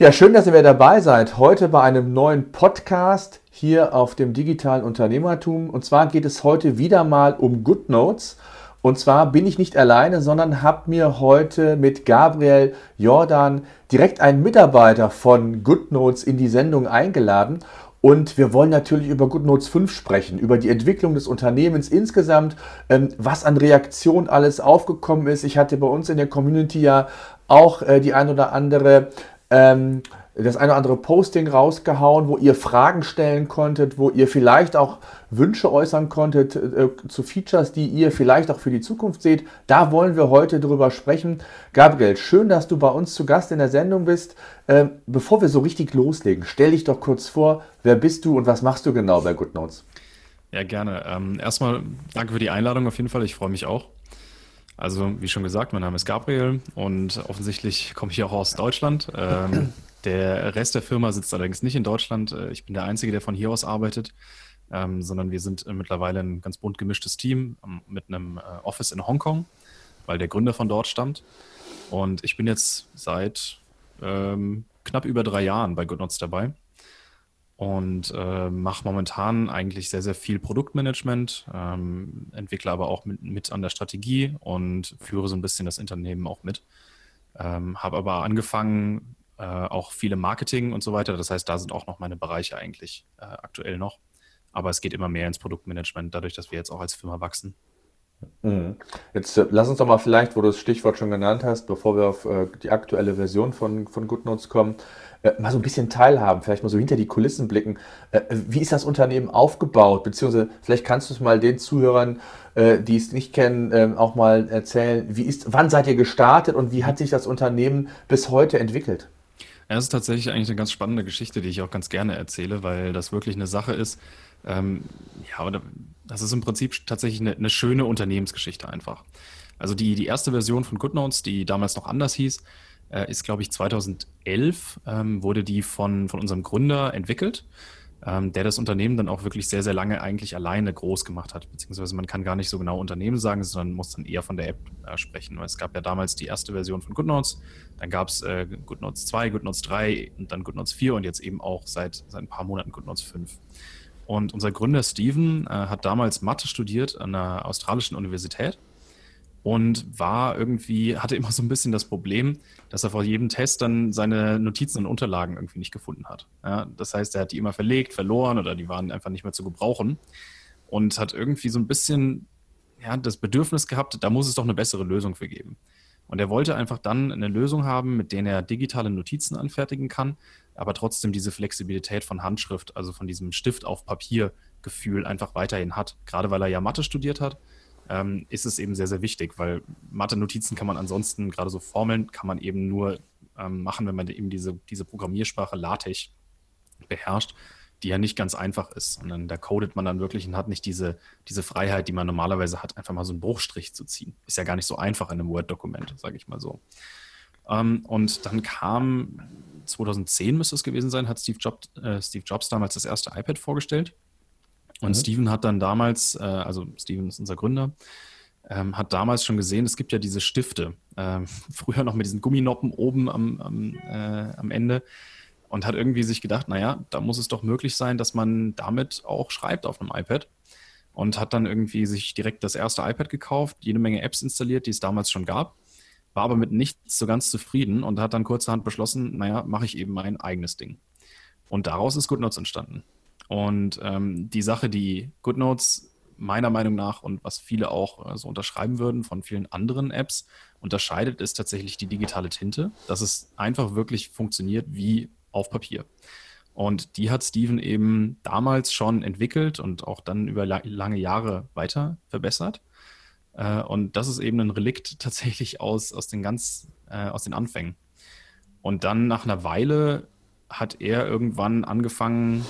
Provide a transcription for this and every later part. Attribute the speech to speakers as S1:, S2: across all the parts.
S1: Ja, schön, dass ihr wieder dabei seid. Heute bei einem neuen Podcast hier auf dem digitalen Unternehmertum. Und zwar geht es heute wieder mal um GoodNotes. Und zwar bin ich nicht alleine, sondern habe mir heute mit Gabriel Jordan direkt einen Mitarbeiter von GoodNotes in die Sendung eingeladen. Und wir wollen natürlich über GoodNotes 5 sprechen, über die Entwicklung des Unternehmens insgesamt, ähm, was an Reaktion alles aufgekommen ist. Ich hatte bei uns in der Community ja auch äh, die ein oder andere ähm, das eine oder andere Posting rausgehauen, wo ihr Fragen stellen konntet, wo ihr vielleicht auch Wünsche äußern konntet äh, zu Features, die ihr vielleicht auch für die Zukunft seht. Da wollen wir heute drüber sprechen. Gabriel, schön, dass du bei uns zu Gast in der Sendung bist. Äh, bevor wir so richtig loslegen, stell dich doch kurz vor, wer bist du und was machst du genau bei GoodNotes?
S2: Ja, gerne. Ähm, erstmal danke für die Einladung auf jeden Fall. Ich freue mich auch. Also, wie schon gesagt, mein Name ist Gabriel und offensichtlich komme ich auch aus Deutschland. Ähm, der Rest der Firma sitzt allerdings nicht in Deutschland. Äh, ich bin der Einzige, der von hier aus arbeitet, ähm, sondern wir sind mittlerweile ein ganz bunt gemischtes Team ähm, mit einem äh, Office in Hongkong, weil der Gründer von dort stammt. Und ich bin jetzt seit ähm, knapp über drei Jahren bei GoodNotes dabei und äh, mache momentan eigentlich sehr, sehr viel Produktmanagement, ähm, entwickle aber auch mit, mit, an der Strategie und führe so ein bisschen das Unternehmen auch mit. Ähm, Habe aber angefangen, äh, auch viele Marketing und so weiter. Das heißt, da sind auch noch meine Bereiche eigentlich äh, aktuell noch. Aber es geht immer mehr ins Produktmanagement, dadurch, dass wir jetzt auch als Firma wachsen.
S1: Mhm. Jetzt äh, lass uns doch mal vielleicht, wo du das Stichwort schon genannt hast, bevor wir auf äh, die aktuelle Version von, von GoodNotes kommen, äh, mal so ein bisschen teilhaben, vielleicht mal so hinter die Kulissen blicken. Äh, wie ist das Unternehmen aufgebaut? Beziehungsweise vielleicht kannst du es mal den Zuhörern, äh, die es nicht kennen, ähm, auch mal erzählen. Wie ist, wann seid ihr gestartet und wie hat sich das Unternehmen bis heute entwickelt?
S2: Das ist tatsächlich eigentlich eine ganz spannende Geschichte, die ich auch ganz gerne erzähle, weil das wirklich eine Sache ist. Ähm, ja, oder das ist im Prinzip tatsächlich eine, eine schöne Unternehmensgeschichte einfach. Also die, die erste Version von GoodNotes, die damals noch anders hieß, äh, ist, glaube ich, 2011 ähm, wurde die von, von unserem Gründer entwickelt, ähm, der das Unternehmen dann auch wirklich sehr, sehr lange eigentlich alleine groß gemacht hat. Beziehungsweise man kann gar nicht so genau Unternehmen sagen, sondern muss dann eher von der App äh, sprechen. Weil es gab ja damals die erste Version von GoodNotes, dann gab es äh, GoodNotes 2, GoodNotes 3 und dann GoodNotes 4 und jetzt eben auch seit, seit ein paar Monaten GoodNotes 5. Und unser Gründer Steven äh, hat damals Mathe studiert an einer australischen Universität und war irgendwie, hatte immer so ein bisschen das Problem, dass er vor jedem Test dann seine Notizen und Unterlagen irgendwie nicht gefunden hat. Ja, das heißt, er hat die immer verlegt, verloren oder die waren einfach nicht mehr zu gebrauchen und hat irgendwie so ein bisschen ja, das Bedürfnis gehabt, da muss es doch eine bessere Lösung für geben. Und er wollte einfach dann eine Lösung haben, mit der er digitale Notizen anfertigen kann, aber trotzdem diese Flexibilität von Handschrift, also von diesem Stift auf Papier Gefühl einfach weiterhin hat. Gerade weil er ja Mathe studiert hat ähm, ist es eben sehr, sehr wichtig, weil Mathe-Notizen kann man ansonsten, gerade so Formeln, kann man eben nur ähm, machen, wenn man eben diese, diese Programmiersprache LaTeX beherrscht, die ja nicht ganz einfach ist, sondern da codet man dann wirklich und hat nicht diese, diese Freiheit, die man normalerweise hat, einfach mal so einen Bruchstrich zu ziehen. Ist ja gar nicht so einfach in einem Word-Dokument, sage ich mal so. Ähm, und dann kam 2010 müsste es gewesen sein, hat Steve, Job, äh, Steve Jobs damals das erste iPad vorgestellt. Und mhm. Steven hat dann damals, äh, also Steven ist unser Gründer, ähm, hat damals schon gesehen, es gibt ja diese Stifte, äh, früher noch mit diesen Gumminoppen oben am, am, äh, am Ende und hat irgendwie sich gedacht, naja, da muss es doch möglich sein, dass man damit auch schreibt auf einem iPad und hat dann irgendwie sich direkt das erste iPad gekauft, jede Menge Apps installiert, die es damals schon gab, war aber mit nichts so ganz zufrieden und hat dann kurzerhand beschlossen, naja, mache ich eben mein eigenes Ding. Und daraus ist GoodNotes entstanden. Und ähm, die Sache, die GoodNotes meiner Meinung nach und was viele auch äh, so unterschreiben würden von vielen anderen Apps, unterscheidet, ist tatsächlich die digitale Tinte, dass es einfach wirklich funktioniert wie auf Papier. Und die hat Steven eben damals schon entwickelt und auch dann über lange Jahre weiter verbessert. Äh, und das ist eben ein Relikt tatsächlich aus, aus den ganz, äh, aus den Anfängen. Und dann nach einer Weile hat er irgendwann angefangen,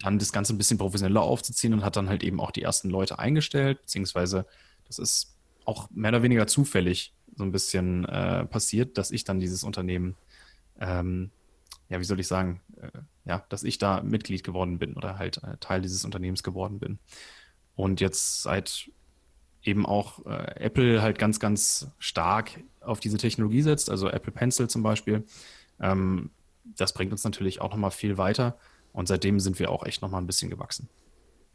S2: dann das Ganze ein bisschen professioneller aufzuziehen und hat dann halt eben auch die ersten Leute eingestellt, beziehungsweise das ist auch mehr oder weniger zufällig so ein bisschen äh, passiert, dass ich dann dieses Unternehmen, ähm, ja, wie soll ich sagen, äh, ja, dass ich da Mitglied geworden bin oder halt äh, Teil dieses Unternehmens geworden bin. Und jetzt seit eben auch äh, Apple halt ganz, ganz stark auf diese Technologie setzt, also Apple Pencil zum Beispiel, ähm, das bringt uns natürlich auch nochmal viel weiter. Und seitdem sind wir auch echt nochmal ein bisschen gewachsen.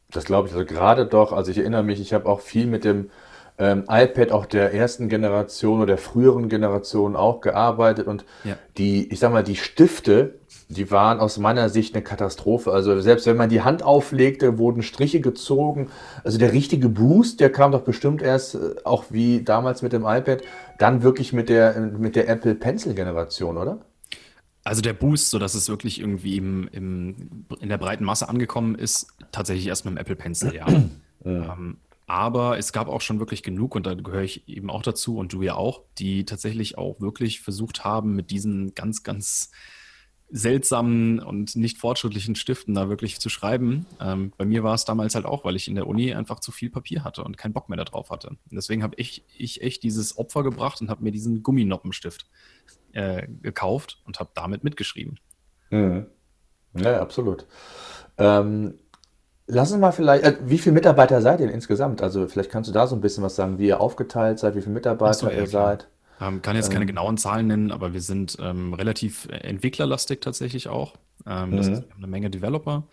S1: Das glaube ich. Also gerade doch, also ich erinnere mich, ich habe auch viel mit dem ähm, iPad auch der ersten Generation oder der früheren Generation auch gearbeitet und ja. die, ich sag mal, die Stifte, die waren aus meiner Sicht eine Katastrophe. Also selbst wenn man die Hand auflegte, wurden Striche gezogen. Also der richtige Boost, der kam doch bestimmt erst, äh, auch wie damals mit dem iPad, dann wirklich mit der, mit der Apple Pencil Generation, oder?
S2: Also der Boost, sodass es wirklich irgendwie im, im, in der breiten Masse angekommen ist, tatsächlich erst mit dem Apple Pencil, ja. ähm, aber es gab auch schon wirklich genug, und da gehöre ich eben auch dazu und du ja auch, die tatsächlich auch wirklich versucht haben, mit diesen ganz, ganz seltsamen und nicht fortschrittlichen Stiften da wirklich zu schreiben. Ähm, bei mir war es damals halt auch, weil ich in der Uni einfach zu viel Papier hatte und keinen Bock mehr darauf hatte. Und deswegen habe ich, ich echt dieses Opfer gebracht und habe mir diesen Gumminoppenstift äh, gekauft und habe damit mitgeschrieben.
S1: Mhm. Ja, absolut. Ähm, lass uns mal vielleicht, äh, wie viele Mitarbeiter seid ihr insgesamt? Also vielleicht kannst du da so ein bisschen was sagen, wie ihr aufgeteilt seid, wie viele Mitarbeiter so, ihr seid.
S2: Ähm, kann jetzt keine ähm, genauen Zahlen nennen, aber wir sind ähm, relativ entwicklerlastig tatsächlich auch. Ähm, das mhm. heißt, wir haben eine Menge Developer.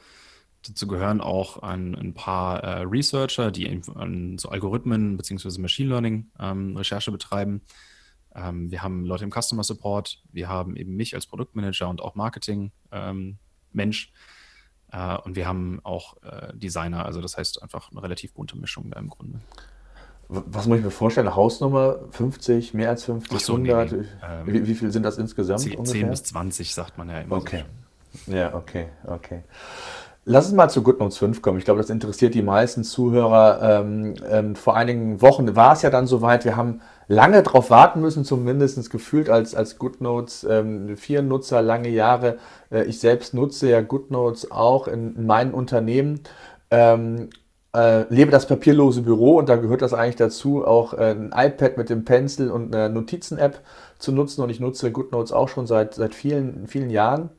S2: Dazu gehören auch ein, ein paar äh, Researcher, die an so Algorithmen bzw. Machine Learning ähm, Recherche betreiben. Ähm, wir haben Leute im Customer Support, wir haben eben mich als Produktmanager und auch Marketing-Mensch. Äh, und wir haben auch äh, Designer, also das heißt einfach eine relativ bunte Mischung da im Grunde.
S1: Was muss ich mir vorstellen? Hausnummer 50, mehr als 50, so, 100? Nee, nee. Wie, wie, viel sind das insgesamt?
S2: 10, ungefähr? 10 bis 20 sagt man ja immer.
S1: Okay. So ja, okay, okay. Lass uns mal zu GoodNotes 5 kommen. Ich glaube, das interessiert die meisten Zuhörer. Ähm, ähm, vor einigen Wochen war es ja dann soweit. Wir haben lange darauf warten müssen, zumindest gefühlt als, als GoodNotes ähm, 4 Nutzer lange Jahre. Äh, ich selbst nutze ja GoodNotes auch in, in meinen Unternehmen. Ähm, äh, lebe das papierlose Büro und da gehört das eigentlich dazu, auch äh, ein iPad mit dem Pencil und eine Notizen-App zu nutzen. Und ich nutze GoodNotes auch schon seit, seit vielen, vielen Jahren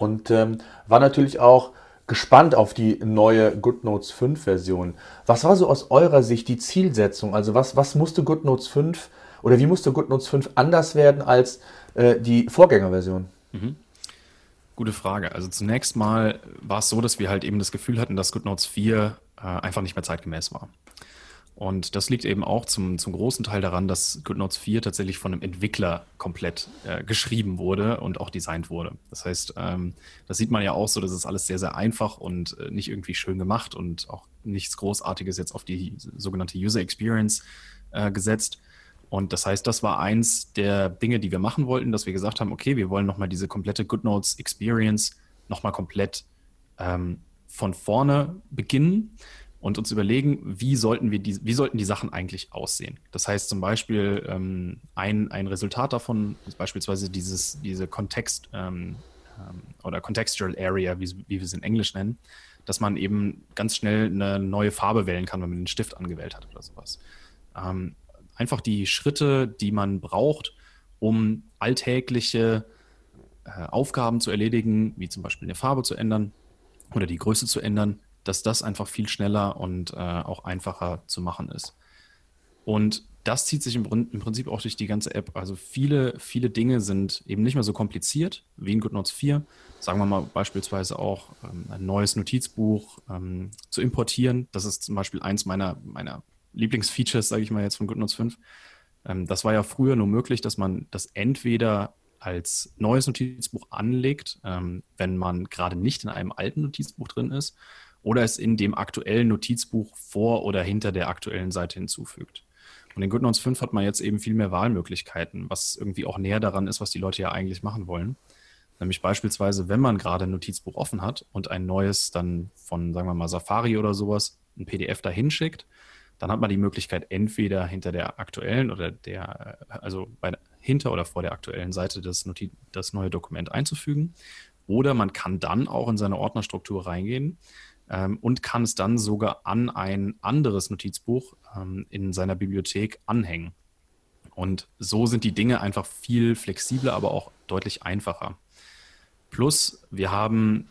S1: und ähm, war natürlich auch gespannt auf die neue GoodNotes 5 Version. Was war so aus eurer Sicht die Zielsetzung? Also was, was musste GoodNotes 5 oder wie musste GoodNotes 5 anders werden als äh, die Vorgängerversion? Mhm.
S2: Gute Frage. Also zunächst mal war es so, dass wir halt eben das Gefühl hatten, dass GoodNotes 4 äh, einfach nicht mehr zeitgemäß war. Und das liegt eben auch zum, zum großen Teil daran, dass GoodNotes 4 tatsächlich von einem Entwickler komplett äh, geschrieben wurde und auch designt wurde. Das heißt, ähm, das sieht man ja auch so, das ist alles sehr, sehr einfach und äh, nicht irgendwie schön gemacht und auch nichts Großartiges jetzt auf die sogenannte User Experience äh, gesetzt. Und das heißt, das war eins der Dinge, die wir machen wollten, dass wir gesagt haben, okay, wir wollen nochmal diese komplette GoodNotes Experience nochmal komplett ähm, von vorne beginnen und uns überlegen, wie sollten wir die, wie sollten die Sachen eigentlich aussehen. Das heißt zum Beispiel, ähm, ein, ein Resultat davon ist beispielsweise dieses, diese Kontext ähm, ähm, oder Contextual Area, wie, wie wir es in Englisch nennen, dass man eben ganz schnell eine neue Farbe wählen kann, wenn man den Stift angewählt hat oder sowas. Ähm, einfach die Schritte, die man braucht, um alltägliche äh, Aufgaben zu erledigen, wie zum Beispiel eine Farbe zu ändern oder die Größe zu ändern, dass das einfach viel schneller und äh, auch einfacher zu machen ist. Und das zieht sich im, im, Prinzip auch durch die ganze App. Also viele, viele Dinge sind eben nicht mehr so kompliziert wie in GoodNotes 4. Sagen wir mal beispielsweise auch ähm, ein neues Notizbuch ähm, zu importieren. Das ist zum Beispiel eins meiner, meiner Lieblingsfeatures, sage ich mal jetzt von GoodNotes 5. Ähm, das war ja früher nur möglich, dass man das entweder als neues Notizbuch anlegt, ähm, wenn man gerade nicht in einem alten Notizbuch drin ist, oder es in dem aktuellen Notizbuch vor oder hinter der aktuellen Seite hinzufügt. Und in GoodNotes 5 hat man jetzt eben viel mehr Wahlmöglichkeiten, was irgendwie auch näher daran ist, was die Leute ja eigentlich machen wollen. Nämlich beispielsweise, wenn man gerade ein Notizbuch offen hat und ein neues dann von, sagen wir mal, Safari oder sowas, ein PDF dahin schickt, dann hat man die Möglichkeit, entweder hinter der aktuellen oder der, also bei, hinter oder vor der aktuellen Seite das, Notiz, das neue Dokument einzufügen. Oder man kann dann auch in seine Ordnerstruktur reingehen, ähm, und kann es dann sogar an ein anderes Notizbuch ähm, in seiner Bibliothek anhängen. Und so sind die Dinge einfach viel flexibler, aber auch deutlich einfacher. Plus, wir haben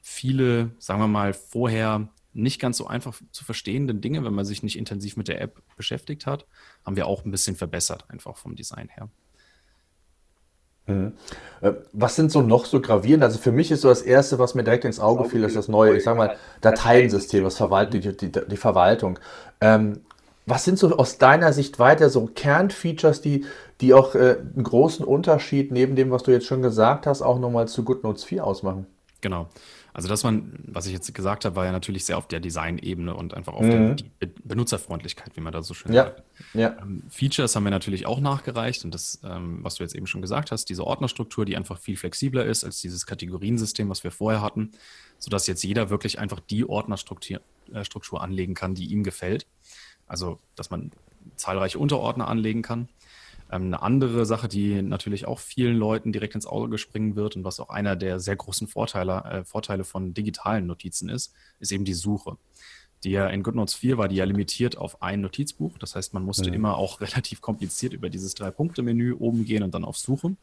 S2: viele, sagen wir mal, vorher nicht ganz so einfach zu verstehenden Dinge, wenn man sich nicht intensiv mit der App beschäftigt hat, haben wir auch ein bisschen verbessert, einfach vom Design her.
S1: Mhm. Äh, was sind so noch so gravierend? Also für mich ist so das Erste, was mir direkt ins Auge fiel, ist das neue, ich sag mal, Dateiensystem, das verwaltet die, die, die Verwaltung. Ähm, was sind so aus deiner Sicht weiter so Kernfeatures, die, die auch äh, einen großen Unterschied neben dem, was du jetzt schon gesagt hast, auch nochmal zu GoodNotes 4 ausmachen?
S2: Genau. Also das man, was ich jetzt gesagt habe, war ja natürlich sehr auf der Design-Ebene und einfach auf mhm. der Benutzerfreundlichkeit, wie man da so schön
S1: ja. sagt. Ja.
S2: Ähm, Features haben wir natürlich auch nachgereicht und das, ähm, was du jetzt eben schon gesagt hast, diese Ordnerstruktur, die einfach viel flexibler ist als dieses Kategoriensystem, was wir vorher hatten, sodass jetzt jeder wirklich einfach die Ordnerstruktur äh, Struktur anlegen kann, die ihm gefällt. Also, dass man zahlreiche Unterordner anlegen kann. Ähm, eine andere Sache, die natürlich auch vielen Leuten direkt ins Auge springen wird und was auch einer der sehr großen Vorteile, äh, Vorteile von digitalen Notizen ist, ist eben die Suche. Die ja in GoodNotes 4 war die ja limitiert auf ein Notizbuch. Das heißt, man musste mhm. immer auch relativ kompliziert über dieses Drei-Punkte-Menü oben gehen und dann auf Suche,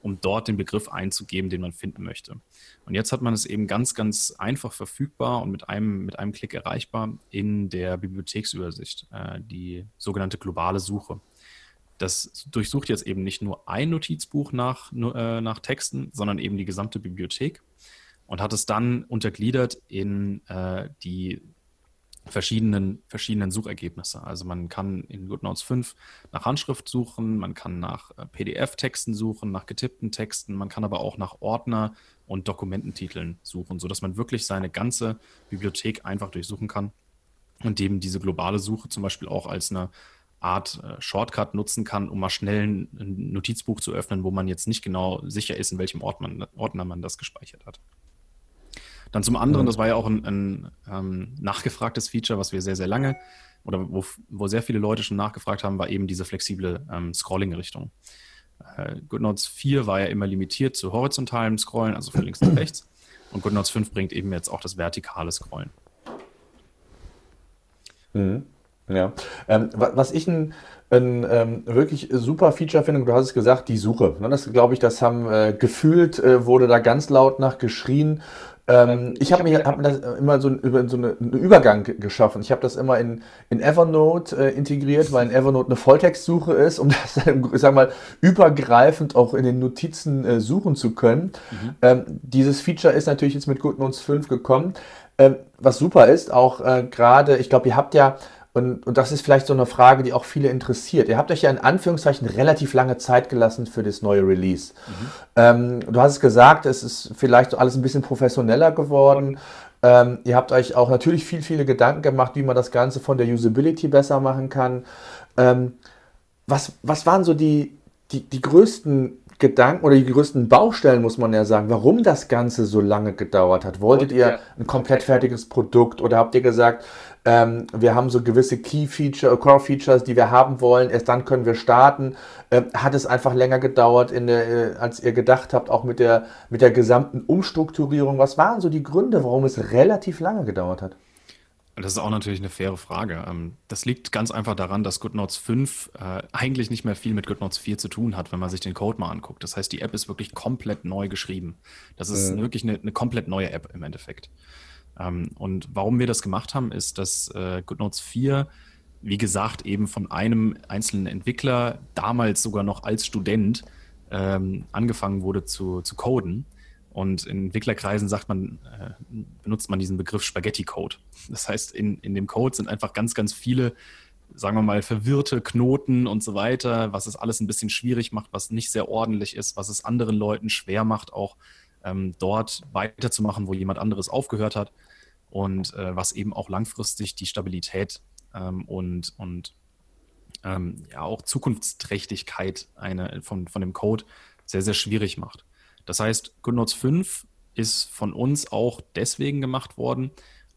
S2: um dort den Begriff einzugeben, den man finden möchte. Und jetzt hat man es eben ganz, ganz einfach verfügbar und mit einem, mit einem Klick erreichbar in der Bibliotheksübersicht, äh, die sogenannte globale Suche. Das durchsucht jetzt eben nicht nur ein Notizbuch nach, äh, nach Texten, sondern eben die gesamte Bibliothek und hat es dann untergliedert in äh, die verschiedenen, verschiedenen Suchergebnisse. Also man kann in GoodNotes 5 nach Handschrift suchen, man kann nach äh, PDF-Texten suchen, nach getippten Texten, man kann aber auch nach Ordner und Dokumententiteln suchen, sodass man wirklich seine ganze Bibliothek einfach durchsuchen kann und eben diese globale Suche zum Beispiel auch als eine Art äh, Shortcut nutzen kann, um mal schnell ein Notizbuch zu öffnen, wo man jetzt nicht genau sicher ist, in welchem Ort man, Ordner man das gespeichert hat. Dann zum anderen, das war ja auch ein, ein ähm, nachgefragtes Feature, was wir sehr, sehr lange oder wo, wo sehr viele Leute schon nachgefragt haben, war eben diese flexible ähm, Scrolling-Richtung. Äh, GoodNotes 4 war ja immer limitiert zu horizontalem Scrollen, also von links nach rechts. Und GoodNotes 5 bringt eben jetzt auch das vertikale Scrollen.
S1: Mhm. Ja. Ähm, was ich ein, ein ähm, wirklich super Feature finde, du hast es gesagt, die Suche. Ne? Das glaube ich, das haben äh, gefühlt, äh, wurde da ganz laut nach geschrien. Ähm, ich habe mir, hab mir das immer so, über, so eine, einen Übergang geschaffen. Ich habe das immer in, in Evernote äh, integriert, weil in Evernote eine Volltextsuche ist, um das dann, ich sag mal, übergreifend auch in den Notizen äh, suchen zu können. Mhm. Ähm, dieses Feature ist natürlich jetzt mit GoodNotes 5 gekommen. Ähm, was super ist, auch äh, gerade, ich glaube, ihr habt ja und, und das ist vielleicht so eine Frage, die auch viele interessiert. Ihr habt euch ja in Anführungszeichen relativ lange Zeit gelassen für das neue Release. Mhm. Ähm, du hast es gesagt, es ist vielleicht alles ein bisschen professioneller geworden. Ähm, ihr habt euch auch natürlich viel, viele Gedanken gemacht, wie man das Ganze von der Usability besser machen kann. Ähm, was, was waren so die, die, die größten Gedanken oder die größten Baustellen, muss man ja sagen, warum das Ganze so lange gedauert hat? Wolltet ihr ein komplett fertiges Produkt oder habt ihr gesagt, ähm, wir haben so gewisse Key-Feature, Core-Features, die wir haben wollen. Erst dann können wir starten. Ähm, hat es einfach länger gedauert, der, äh, als ihr gedacht habt, auch mit der, mit der gesamten Umstrukturierung? Was waren so die Gründe, warum es relativ lange gedauert hat?
S2: Das ist auch natürlich eine faire Frage. Ähm, das liegt ganz einfach daran, dass GoodNotes 5 äh, eigentlich nicht mehr viel mit GoodNotes 4 zu tun hat, wenn man sich den Code mal anguckt. Das heißt, die App ist wirklich komplett neu geschrieben. Das ist mhm. wirklich eine, eine komplett neue App im Endeffekt. Ähm, und warum wir das gemacht haben, ist, dass äh, GoodNotes 4, wie gesagt, eben von einem einzelnen Entwickler, damals sogar noch als Student, ähm, angefangen wurde zu, zu coden. Und in Entwicklerkreisen sagt man, äh, benutzt man diesen Begriff Spaghetti-Code. Das heißt, in, in dem Code sind einfach ganz, ganz viele, sagen wir mal, verwirrte Knoten und so weiter, was es alles ein bisschen schwierig macht, was nicht sehr ordentlich ist, was es anderen Leuten schwer macht, auch ähm, dort weiterzumachen, wo jemand anderes aufgehört hat und äh, was eben auch langfristig die Stabilität ähm, und, und ähm, ja auch Zukunftsträchtigkeit eine, von, von dem Code sehr, sehr schwierig macht. Das heißt, GoodNotes 5 ist von uns auch deswegen gemacht worden,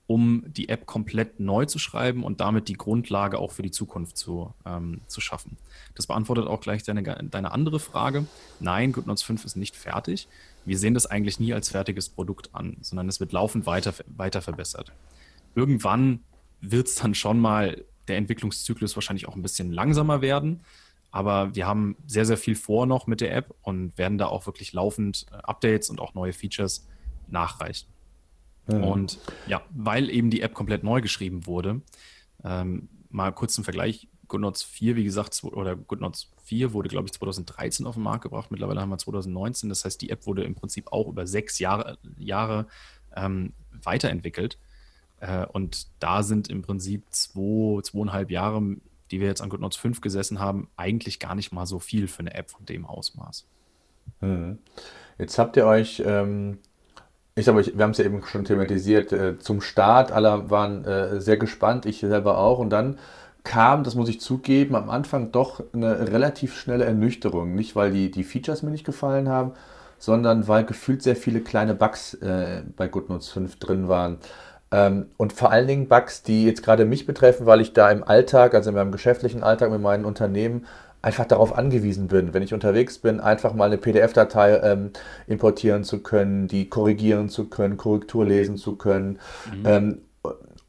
S2: um die App komplett neu zu schreiben und damit die Grundlage auch für die Zukunft zu, ähm, zu schaffen. Das beantwortet auch gleich deine, deine andere Frage. Nein, GoodNotes 5 ist nicht fertig wir sehen das eigentlich nie als fertiges Produkt an, sondern es wird laufend weiter, weiter verbessert. Irgendwann wird es dann schon mal der Entwicklungszyklus wahrscheinlich auch ein bisschen langsamer werden. Aber wir haben sehr, sehr viel vor noch mit der App und werden da auch wirklich laufend äh, Updates und auch neue Features nachreichen. Mhm. Und ja, weil eben die App komplett neu geschrieben wurde, ähm, mal kurz zum Vergleich, GoodNotes 4, wie gesagt, oder GoodNotes 4 wurde, glaube ich, 2013 auf den Markt gebracht. Mittlerweile haben wir 2019. Das heißt, die App wurde im Prinzip auch über sechs Jahre, Jahre ähm, weiterentwickelt. Äh, und da sind im Prinzip zwei, zweieinhalb Jahre, die wir jetzt an GoodNotes 5 gesessen haben, eigentlich gar nicht mal so viel für eine App von dem Ausmaß.
S1: Hm. Jetzt habt ihr euch ähm ich sage, wir haben es ja eben schon thematisiert, äh, zum Start, alle waren äh, sehr gespannt, ich selber auch. Und dann kam, das muss ich zugeben, am Anfang doch eine relativ schnelle Ernüchterung. Nicht, weil die, die Features mir nicht gefallen haben, sondern weil gefühlt sehr viele kleine Bugs äh, bei GoodNotes 5 drin waren. Ähm, und vor allen Dingen Bugs, die jetzt gerade mich betreffen, weil ich da im Alltag, also in meinem geschäftlichen Alltag mit meinen Unternehmen, einfach darauf angewiesen bin, wenn ich unterwegs bin, einfach mal eine PDF-Datei ähm, importieren zu können, die korrigieren zu können, Korrektur lesen zu können. Mhm. Ähm,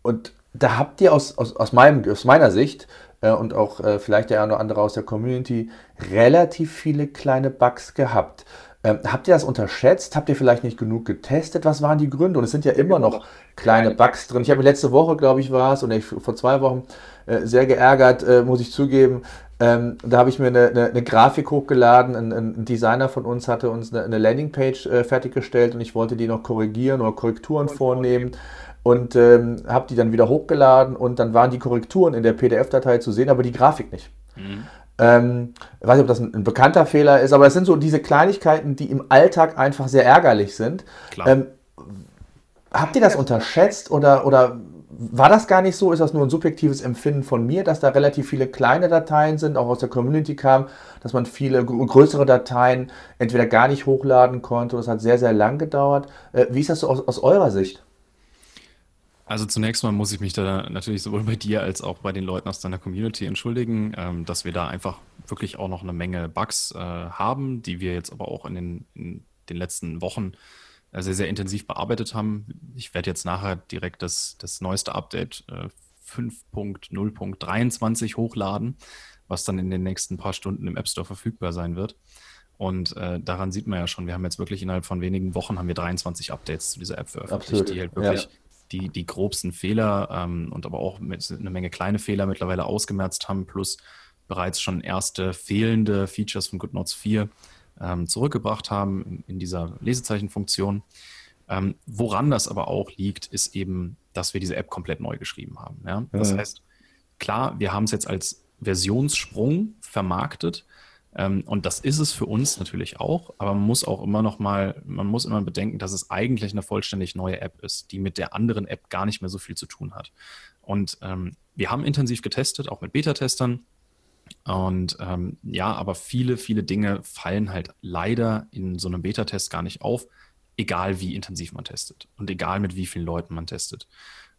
S1: und da habt ihr aus, aus, aus, meinem, aus meiner Sicht äh, und auch äh, vielleicht der eine oder andere aus der Community relativ viele kleine Bugs gehabt. Ähm, habt ihr das unterschätzt? Habt ihr vielleicht nicht genug getestet? Was waren die Gründe? Und es sind ja immer noch kleine Bugs drin. Ich habe letzte Woche, glaube ich, war es, oder vor zwei Wochen, äh, sehr geärgert, äh, muss ich zugeben, ähm, da habe ich mir eine, eine, eine Grafik hochgeladen. Ein, ein, Designer von uns hatte uns eine, eine Landingpage äh, fertiggestellt und ich wollte die noch korrigieren oder Korrekturen vornehmen und ähm, habe die dann wieder hochgeladen und dann waren die Korrekturen in der PDF-Datei zu sehen, aber die Grafik nicht. Mhm. Ähm, ich weiß nicht, ob das ein, ein, bekannter Fehler ist, aber es sind so diese Kleinigkeiten, die im Alltag einfach sehr ärgerlich sind. Ähm, habt ihr das unterschätzt oder, oder war das gar nicht so? Ist das nur ein subjektives Empfinden von mir, dass da relativ viele kleine Dateien sind, auch aus der Community kam, dass man viele größere Dateien entweder gar nicht hochladen konnte oder es hat sehr, sehr lang gedauert. Äh, wie ist das so aus, aus eurer Sicht?
S2: Also zunächst mal muss ich mich da natürlich sowohl bei dir als auch bei den Leuten aus deiner Community entschuldigen, ähm, dass wir da einfach wirklich auch noch eine Menge Bugs äh, haben, die wir jetzt aber auch in den, in den letzten Wochen äh, sehr, sehr intensiv bearbeitet haben. Ich werde jetzt nachher direkt das, das neueste Update äh, 5.0.23 hochladen, was dann in den nächsten paar Stunden im App Store verfügbar sein wird. Und äh, daran sieht man ja schon, wir haben jetzt wirklich innerhalb von wenigen Wochen haben wir 23 Updates zu dieser App veröffentlicht, Absolut. die halt wirklich ja. Die, die grobsten Fehler ähm, und aber auch eine Menge kleine Fehler mittlerweile ausgemerzt haben, plus bereits schon erste fehlende Features von GoodNotes 4 ähm, zurückgebracht haben in dieser Lesezeichenfunktion. Ähm, woran das aber auch liegt, ist eben, dass wir diese App komplett neu geschrieben haben. Ja? Das mhm. heißt, klar, wir haben es jetzt als Versionssprung vermarktet. Ähm, und das ist es für uns natürlich auch, aber man muss auch immer noch mal, man muss immer bedenken, dass es eigentlich eine vollständig neue App ist, die mit der anderen App gar nicht mehr so viel zu tun hat. Und ähm, wir haben intensiv getestet, auch mit Beta-Testern. Und ähm, ja, aber viele, viele Dinge fallen halt leider in so einem Beta-Test gar nicht auf, egal wie intensiv man testet und egal mit wie vielen Leuten man testet.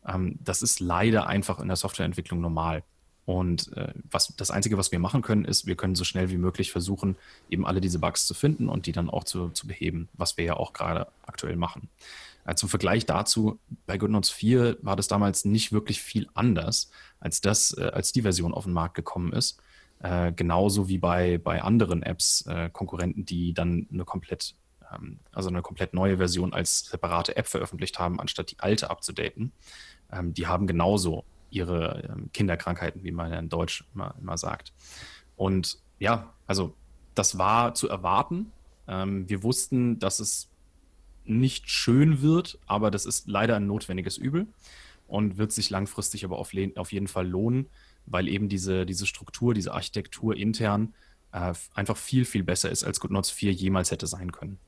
S2: Ähm, das ist leider einfach in der Softwareentwicklung normal. Und äh, was, das Einzige, was wir machen können, ist, wir können so schnell wie möglich versuchen, eben alle diese Bugs zu finden und die dann auch zu, zu beheben, was wir ja auch gerade aktuell machen. Äh, zum Vergleich dazu, bei GoodNotes 4 war das damals nicht wirklich viel anders, als, das, äh, als die Version auf den Markt gekommen ist. Äh, genauso wie bei, bei anderen Apps, äh, Konkurrenten, die dann eine komplett, ähm, also eine komplett neue Version als separate App veröffentlicht haben, anstatt die alte abzudaten. Ähm, die haben genauso ihre ähm, Kinderkrankheiten, wie man in Deutsch immer, immer sagt. Und ja, also das war zu erwarten. Ähm, wir wussten, dass es nicht schön wird, aber das ist leider ein notwendiges Übel und wird sich langfristig aber auf, auf jeden Fall lohnen, weil eben diese, diese Struktur, diese Architektur intern äh, einfach viel, viel besser ist, als GoodNotes 4 jemals hätte sein können.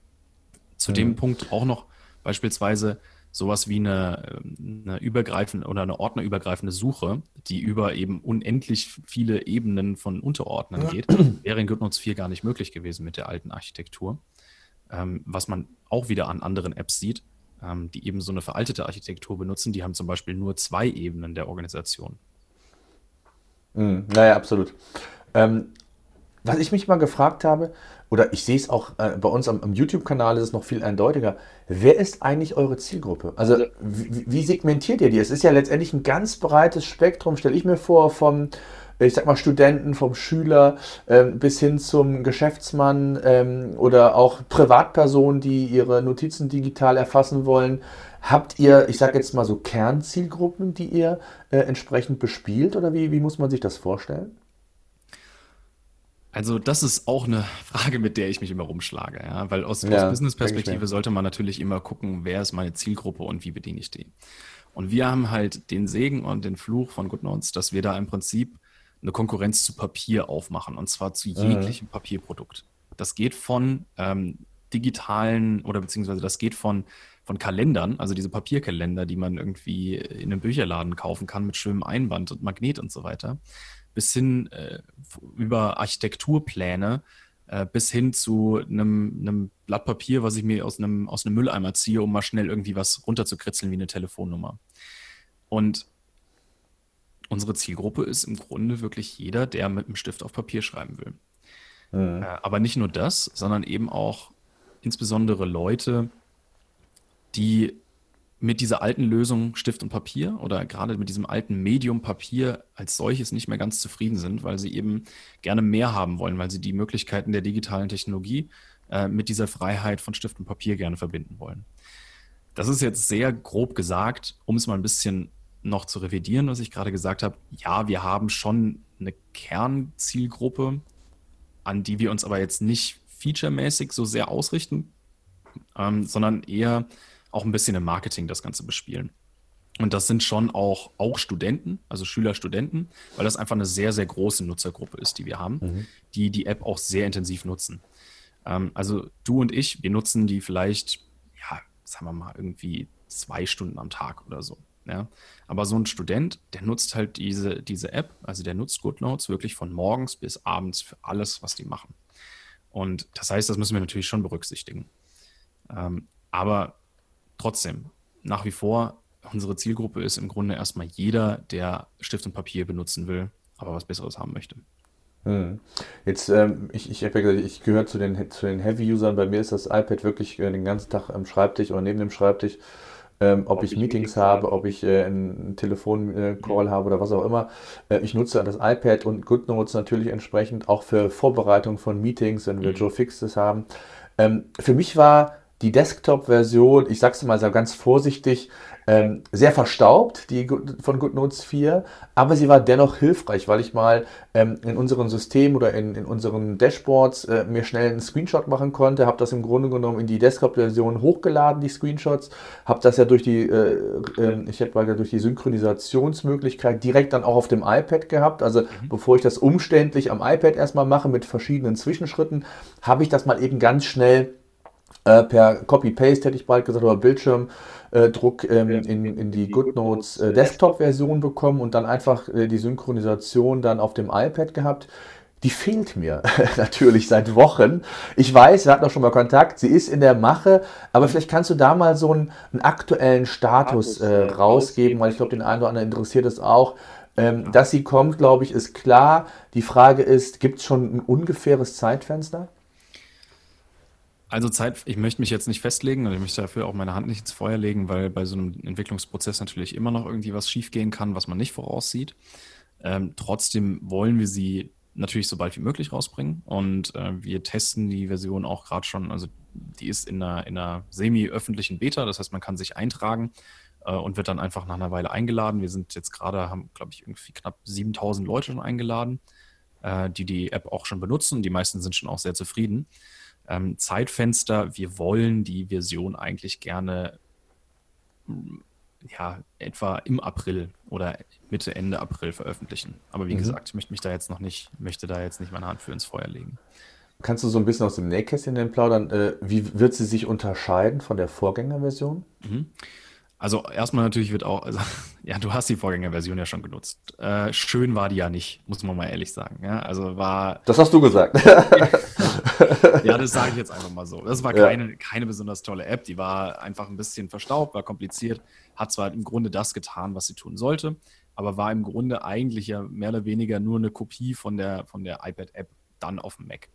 S2: Zu ja. dem Punkt auch noch beispielsweise sowas wie eine, eine übergreifende oder eine ordnerübergreifende Suche, die über eben unendlich viele Ebenen von Unterordnern ja. geht, wäre in GoodNotes 4 gar nicht möglich gewesen mit der alten Architektur. Ähm, was man auch wieder an anderen Apps sieht, ähm, die eben so eine veraltete Architektur benutzen, die haben zum Beispiel nur zwei Ebenen der Organisation.
S1: Mhm, naja, absolut. Ähm, was ich mich mal gefragt habe, oder ich sehe es auch äh, bei uns am, am YouTube-Kanal, ist es noch viel eindeutiger. Wer ist eigentlich eure Zielgruppe? Also, wie, wie, segmentiert ihr die? Es ist ja letztendlich ein ganz breites Spektrum, stelle ich mir vor, vom, ich sag mal, Studenten, vom Schüler äh, bis hin zum Geschäftsmann ähm, oder auch Privatpersonen, die ihre Notizen digital erfassen wollen. Habt ihr, ich sage jetzt mal so Kernzielgruppen, die ihr äh, entsprechend bespielt oder wie, wie muss man sich das vorstellen?
S2: Also das ist auch eine Frage, mit der ich mich immer rumschlage, ja? weil aus, ja, aus Business-Perspektive sollte man natürlich immer gucken, wer ist meine Zielgruppe und wie bediene ich die. Und wir haben halt den Segen und den Fluch von GoodNotes, dass wir da im Prinzip eine Konkurrenz zu Papier aufmachen und zwar zu mhm. jeglichem mhm. Papierprodukt. Das geht von ähm, digitalen oder beziehungsweise das geht von, von Kalendern, also diese Papierkalender, die man irgendwie in einem Bücherladen kaufen kann mit schönem Einband und Magnet und so weiter, bis hin äh, über Architekturpläne, äh, bis hin zu einem, einem, Blatt Papier, was ich mir aus einem, aus einem Mülleimer ziehe, um mal schnell irgendwie was runterzukritzeln wie eine Telefonnummer. Und unsere Zielgruppe ist im Grunde wirklich jeder, der mit einem Stift auf Papier schreiben will. Mhm. Äh, aber nicht nur das, sondern eben auch insbesondere Leute, die mit dieser alten Lösung Stift und Papier oder gerade mit diesem alten Medium Papier als solches nicht mehr ganz zufrieden sind, weil sie eben gerne mehr haben wollen, weil sie die Möglichkeiten der digitalen Technologie äh, mit dieser Freiheit von Stift und Papier gerne verbinden wollen. Das ist jetzt sehr grob gesagt, um es mal ein bisschen noch zu revidieren, was ich gerade gesagt habe. Ja, wir haben schon eine Kernzielgruppe, an die wir uns aber jetzt nicht featuremäßig so sehr ausrichten, ähm, sondern eher auch ein bisschen im Marketing das Ganze bespielen. Und das sind schon auch, auch Studenten, also Schüler, Studenten, weil das einfach eine sehr, sehr große Nutzergruppe ist, die wir haben, mhm. die die App auch sehr intensiv nutzen. Ähm, also du und ich, wir nutzen die vielleicht, ja, sagen wir mal, irgendwie zwei Stunden am Tag oder so. Ja? Aber so ein Student, der nutzt halt diese, diese App, also der nutzt GoodNotes wirklich von morgens bis abends für alles, was die machen. Und das heißt, das müssen wir natürlich schon berücksichtigen. Ähm, aber trotzdem, nach wie vor, unsere Zielgruppe ist im Grunde erstmal jeder, der Stift und Papier benutzen will, aber was Besseres haben möchte.
S1: Hm. Jetzt, ähm, ich, ich, ja gesagt, ich gehöre zu den, zu den Heavy-Usern. Bei mir ist das iPad wirklich äh, den ganzen Tag am Schreibtisch oder neben dem Schreibtisch. Ähm, ob, ob, ich, Meetings habe, ob ich äh, einen Telefoncall äh, habe oder was auch immer. Äh, ich nutze das iPad und GoodNotes natürlich entsprechend auch für Vorbereitung von Meetings, wenn wir mhm. Joe Fixes haben. Ähm, für mich war die Desktop-Version, ich sag's mal so ganz vorsichtig, ähm, sehr verstaubt, die von GoodNotes 4, aber sie war dennoch hilfreich, weil ich mal ähm, in unserem System oder in, in unseren Dashboards äh, mir schnell einen Screenshot machen konnte, habe das im Grunde genommen in die Desktop-Version hochgeladen, die Screenshots, habe das ja durch die, äh, äh, ich hätte mal durch die Synchronisationsmöglichkeit direkt dann auch auf dem iPad gehabt. Also mhm. bevor ich das umständlich am iPad erstmal mache mit verschiedenen Zwischenschritten, habe ich das mal eben ganz schnell äh, per Copy-Paste hätte ich bald gesagt, oder Bildschirmdruck ähm, in, in die GoodNotes äh, Desktop-Version bekommen und dann einfach äh, die Synchronisation dann auf dem iPad gehabt. Die fehlt mir natürlich seit Wochen. Ich weiß, wir hatten auch schon mal Kontakt, sie ist in der Mache, aber vielleicht kannst du da mal so einen, einen aktuellen Status äh, rausgeben, weil ich glaube, den einen oder anderen interessiert es auch. Ähm, dass sie kommt, glaube ich, ist klar. Die Frage ist, gibt es schon ein ungefähres Zeitfenster?
S2: Also Zeit, ich möchte mich jetzt nicht festlegen und ich möchte dafür auch meine Hand nicht ins Feuer legen, weil bei so einem Entwicklungsprozess natürlich immer noch irgendwie was schiefgehen kann, was man nicht voraussieht. Ähm, trotzdem wollen wir sie natürlich so bald wie möglich rausbringen und äh, wir testen die Version auch gerade schon, also die ist in einer, in einer semi-öffentlichen Beta, das heißt, man kann sich eintragen äh, und wird dann einfach nach einer Weile eingeladen. Wir sind jetzt gerade, haben glaube ich irgendwie knapp 7000 Leute schon eingeladen, äh, die die App auch schon benutzen. Die meisten sind schon auch sehr zufrieden ähm, Zeitfenster. Wir wollen die Version eigentlich gerne mm, ja, etwa im April oder Mitte, Ende April veröffentlichen. Aber wie mhm. gesagt, ich möchte mich da jetzt noch nicht, möchte da jetzt nicht meine Hand für ins Feuer legen.
S1: Kannst du so ein bisschen aus dem Nähkästchen denn plaudern? Äh, wie wird sie sich unterscheiden von der Vorgängerversion? Mhm.
S2: Also erstmal natürlich wird auch, also ja, du hast die Vorgängerversion ja schon genutzt. Äh, schön war die ja nicht, muss man mal ehrlich sagen. Ja, also war.
S1: Das hast du gesagt.
S2: ja, das sage ich jetzt einfach mal so. Das war keine, ja. keine besonders tolle App. Die war einfach ein bisschen verstaubt, war kompliziert, hat zwar im Grunde das getan, was sie tun sollte, aber war im Grunde eigentlich ja mehr oder weniger nur eine Kopie von der, von der iPad-App dann auf dem Mac.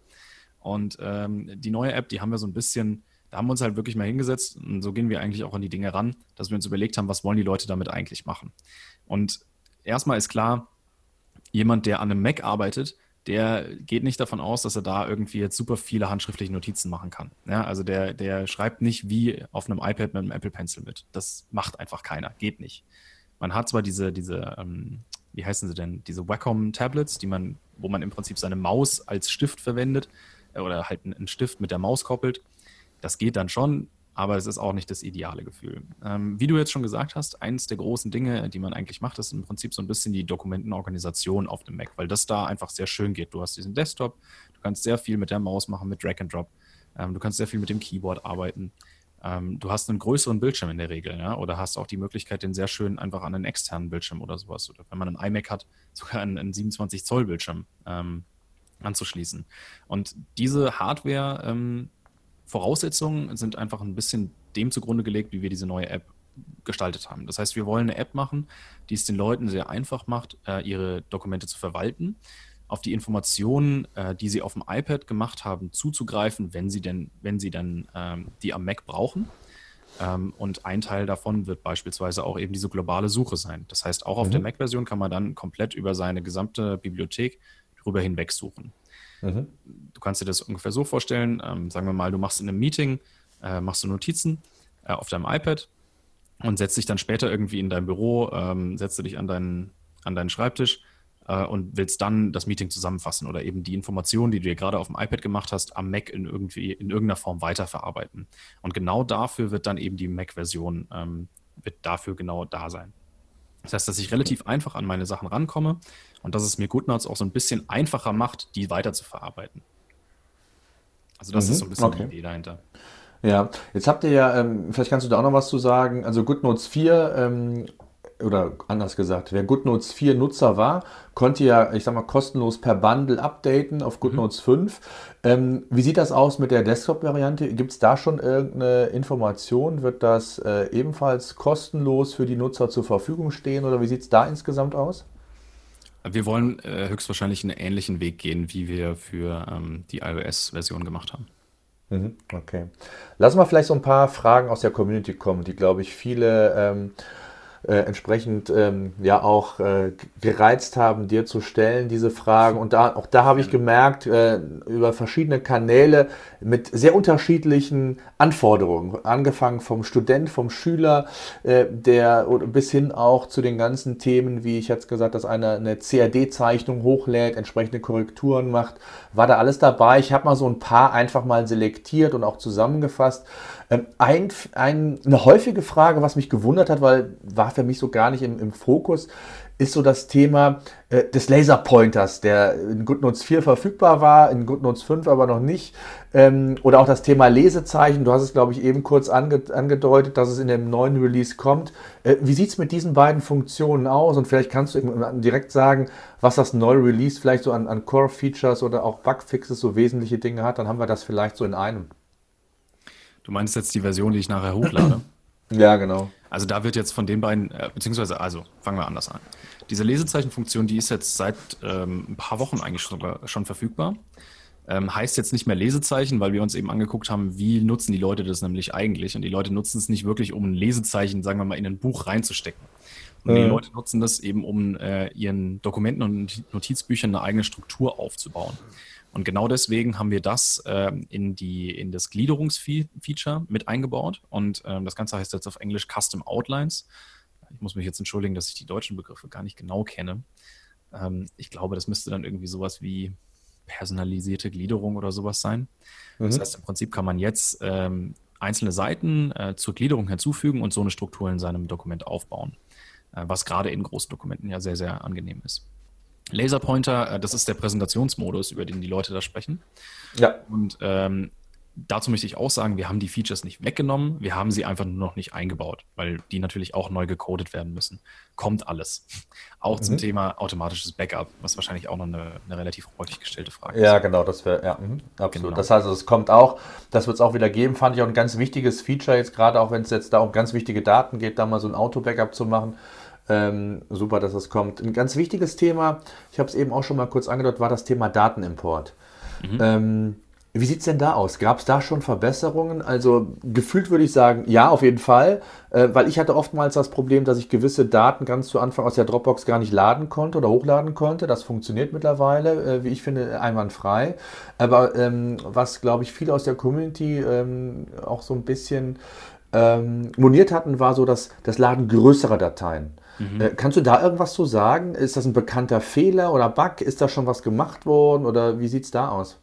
S2: Und ähm, die neue App, die haben wir so ein bisschen da haben wir uns halt wirklich mal hingesetzt und so gehen wir eigentlich auch an die Dinge ran, dass wir uns überlegt haben, was wollen die Leute damit eigentlich machen. Und erstmal ist klar, jemand, der an einem Mac arbeitet, der geht nicht davon aus, dass er da irgendwie jetzt super viele handschriftliche Notizen machen kann. Ja, also der, der schreibt nicht wie auf einem iPad mit einem Apple Pencil mit. Das macht einfach keiner, geht nicht. Man hat zwar diese, diese ähm, wie heißen sie denn, diese Wacom-Tablets, die man, wo man im Prinzip seine Maus als Stift verwendet äh, oder halt einen Stift mit der Maus koppelt. Das geht dann schon, aber es ist auch nicht das ideale Gefühl. Ähm, wie du jetzt schon gesagt hast, eines der großen Dinge, die man eigentlich macht, ist im Prinzip so ein bisschen die Dokumentenorganisation auf dem Mac, weil das da einfach sehr schön geht. Du hast diesen Desktop, du kannst sehr viel mit der Maus machen, mit Drag and Drop, ähm, du kannst sehr viel mit dem Keyboard arbeiten. Ähm, du hast einen größeren Bildschirm in der Regel, ja, oder hast auch die Möglichkeit, den sehr schön einfach an einen externen Bildschirm oder sowas, oder wenn man einen iMac hat, sogar einen, einen 27 Zoll Bildschirm ähm, anzuschließen. Und diese Hardware ähm, Voraussetzungen sind einfach ein bisschen dem zugrunde gelegt, wie wir diese neue App gestaltet haben. Das heißt, wir wollen eine App machen, die es den Leuten sehr einfach macht, äh, ihre Dokumente zu verwalten, auf die Informationen, äh, die sie auf dem iPad gemacht haben, zuzugreifen, wenn sie denn, wenn sie dann ähm, die am Mac brauchen. Ähm, und ein Teil davon wird beispielsweise auch eben diese globale Suche sein. Das heißt, auch auf mhm. der Mac-Version kann man dann komplett über seine gesamte Bibliothek drüber hinweg suchen. Mhm. Du kannst dir das ungefähr so vorstellen, ähm, sagen wir mal, du machst in einem Meeting, äh, machst du Notizen äh, auf deinem iPad und setzt dich dann später irgendwie in dein Büro, ähm, setzt dich an deinen, an deinen Schreibtisch äh, und willst dann das Meeting zusammenfassen oder eben die Informationen, die du dir gerade auf dem iPad gemacht hast, am Mac in, irgendwie, in irgendeiner Form weiterverarbeiten. Und genau dafür wird dann eben die Mac-Version, ähm, wird dafür genau da sein. Das heißt, dass ich relativ einfach an meine Sachen rankomme und dass es mir GoodNotes auch so ein bisschen einfacher macht, die weiter zu verarbeiten. Also das mhm, ist so ein bisschen okay. die Idee dahinter.
S1: Ja, jetzt habt ihr ja, ähm, vielleicht kannst du da auch noch was zu sagen. Also GoodNotes 4 ähm, oder anders gesagt, wer GoodNotes 4 Nutzer war, konnte ja, ich sag mal, kostenlos per Bundle updaten auf GoodNotes mhm. 5. Ähm, wie sieht das aus mit der Desktop-Variante? Gibt es da schon irgendeine Information? Wird das äh, ebenfalls kostenlos für die Nutzer zur Verfügung stehen oder wie sieht es da insgesamt aus?
S2: Wir wollen äh, höchstwahrscheinlich einen ähnlichen Weg gehen, wie wir für ähm, die iOS-Version gemacht haben.
S1: Mhm, okay. Lassen wir vielleicht so ein paar Fragen aus der Community kommen, die, glaube ich, viele ähm, äh, entsprechend ähm, ja auch äh, gereizt haben, dir zu stellen, diese Fragen. Und da, auch da habe ich gemerkt, äh, über verschiedene Kanäle mit sehr unterschiedlichen Anforderungen, angefangen vom Student, vom Schüler, äh, der bis hin auch zu den ganzen Themen, wie ich jetzt gesagt, dass einer eine CAD-Zeichnung hochlädt, entsprechende Korrekturen macht, war da alles dabei. Ich habe mal so ein paar einfach mal selektiert und auch zusammengefasst. Ähm, ein, ein, eine häufige Frage, was mich gewundert hat, weil war für mich so gar nicht im, im Fokus, ist so das Thema äh, des Laserpointers, der in GoodNotes 4 verfügbar war, in GoodNotes 5 aber noch nicht. Ähm, oder auch das Thema Lesezeichen. Du hast es, glaube ich, eben kurz ange angedeutet, dass es in dem neuen Release kommt. Äh, wie sieht es mit diesen beiden Funktionen aus? Und vielleicht kannst du direkt sagen, was das neue Release vielleicht so an, an Core-Features oder auch Bugfixes, so wesentliche Dinge hat. Dann haben wir das vielleicht so in einem.
S2: Du meinst jetzt die Version, die ich nachher hochlade?
S1: Ja, genau.
S2: Also da wird jetzt von den beiden, äh, beziehungsweise, also fangen wir anders an. Diese Lesezeichenfunktion, die ist jetzt seit ähm, ein paar Wochen eigentlich sogar schon verfügbar. Ähm, heißt jetzt nicht mehr Lesezeichen, weil wir uns eben angeguckt haben, wie nutzen die Leute das nämlich eigentlich. Und die Leute nutzen es nicht wirklich, um ein Lesezeichen, sagen wir mal, in ein Buch reinzustecken. Und die Leute nutzen das eben, um äh, ihren Dokumenten und Notizbüchern eine eigene Struktur aufzubauen. Und genau deswegen haben wir das äh, in, die, in das Gliederungsfeature mit eingebaut. Und ähm, das Ganze heißt jetzt auf Englisch Custom Outlines. Ich muss mich jetzt entschuldigen, dass ich die deutschen Begriffe gar nicht genau kenne. Ähm, ich glaube, das müsste dann irgendwie sowas wie personalisierte Gliederung oder sowas sein. Mhm. Das heißt, im Prinzip kann man jetzt ähm, einzelne Seiten äh, zur Gliederung hinzufügen und so eine Struktur in seinem Dokument aufbauen, äh, was gerade in großen Dokumenten ja sehr, sehr angenehm ist. Laserpointer, äh, das ist der Präsentationsmodus, über den die Leute da sprechen. Ja. Und ähm, dazu möchte ich auch sagen, wir haben die Features nicht weggenommen, wir haben sie einfach nur noch nicht eingebaut, weil die natürlich auch neu gecodet werden müssen. Kommt alles. Auch mhm. zum Thema automatisches Backup, was wahrscheinlich auch noch eine, eine relativ häufig gestellte Frage
S1: ist. Ja, genau, das wäre, ja, mh, absolut. Genau. Das heißt, es kommt auch, das wird es auch wieder geben, fand ich auch ein ganz wichtiges Feature jetzt gerade, auch wenn es jetzt da um ganz wichtige Daten geht, da mal so ein Auto-Backup zu machen ähm, super, dass das kommt. Ein ganz wichtiges Thema, ich habe es eben auch schon mal kurz angedeutet, war das Thema Datenimport. Mhm. Ähm, wie sieht es denn da aus? Gab es da schon Verbesserungen? Also gefühlt würde ich sagen, ja, auf jeden Fall, äh, weil ich hatte oftmals das Problem, dass ich gewisse Daten ganz zu Anfang aus der Dropbox gar nicht laden konnte oder hochladen konnte. Das funktioniert mittlerweile, äh, wie ich finde, einwandfrei. Aber ähm, was, glaube ich, viele aus der Community ähm, auch so ein bisschen ähm, moniert hatten, war so das, das Laden größerer Dateien. Mhm. Äh, kannst du da irgendwas zu sagen? Ist das ein bekannter Fehler oder Bug? Ist da schon was gemacht worden oder wie sieht es da aus?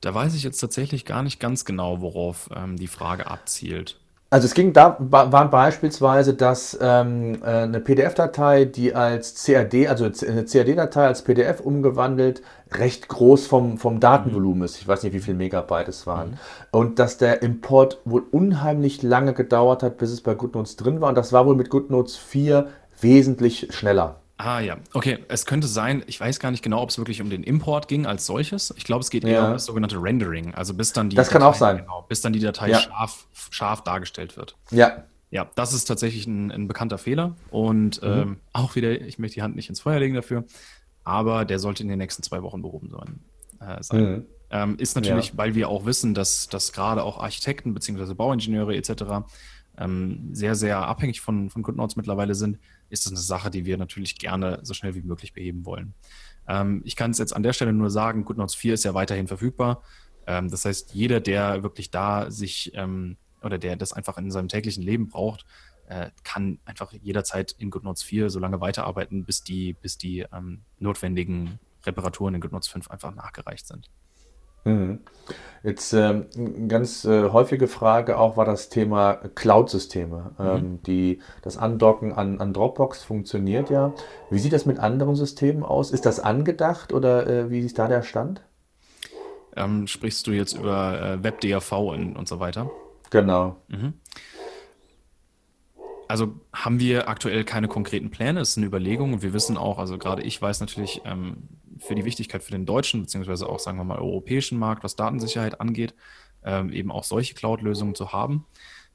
S2: Da weiß ich jetzt tatsächlich gar nicht ganz genau, worauf ähm, die Frage abzielt.
S1: Also es ging da, waren beispielsweise, dass ähm, äh, eine PDF-Datei, die als CAD, also eine CAD-Datei als PDF umgewandelt, recht groß vom, vom Datenvolumen ist. Ich weiß nicht, wie viele Megabyte es waren. Mhm. Und dass der Import wohl unheimlich lange gedauert hat, bis es bei GoodNotes drin war. Und das war wohl mit GoodNotes 4 wesentlich schneller.
S2: Ah ja, okay. Es könnte sein, ich weiß gar nicht genau, ob es wirklich um den Import ging als solches. Ich glaube, es geht eher ja. um das sogenannte Rendering. Also bis dann die
S1: das Datei, kann auch sein.
S2: Genau, bis dann die Datei ja. scharf, scharf dargestellt wird.
S1: Ja.
S2: Ja, das ist tatsächlich ein, ein bekannter Fehler. Und mhm. ähm, auch wieder, ich möchte die Hand nicht ins Feuer legen dafür, aber der sollte in den nächsten zwei Wochen behoben sein. Äh, sein. Mhm. Ähm, ist natürlich, ja. weil wir auch wissen, dass, dass gerade auch Architekten bzw. Bauingenieure etc. Ähm, sehr, sehr abhängig von, von GoodNotes mittlerweile sind ist das eine Sache, die wir natürlich gerne so schnell wie möglich beheben wollen. Ähm, ich kann es jetzt an der Stelle nur sagen, GoodNotes 4 ist ja weiterhin verfügbar. Ähm, das heißt, jeder, der wirklich da sich ähm, oder der das einfach in seinem täglichen Leben braucht, äh, kann einfach jederzeit in GoodNotes 4 so lange weiterarbeiten, bis die, bis die ähm, notwendigen Reparaturen in GoodNotes 5 einfach nachgereicht sind.
S1: Mhm. Jetzt ähm, eine ganz äh, häufige Frage auch war das Thema Cloud-Systeme. Mhm. Ähm, die, das Andocken an, an Dropbox funktioniert ja. Wie sieht das mit anderen Systemen aus? Ist das angedacht oder äh, wie ist da der Stand?
S2: Ähm, sprichst du jetzt über äh, WebDAV und, und so weiter?
S1: Genau. Mhm.
S2: Also haben wir aktuell keine konkreten Pläne, es ist eine Überlegung und wir wissen auch, also gerade ich weiß natürlich, ähm, für die Wichtigkeit für den deutschen, beziehungsweise auch, sagen wir mal, europäischen Markt, was Datensicherheit angeht, ähm, eben auch solche Cloud-Lösungen zu haben.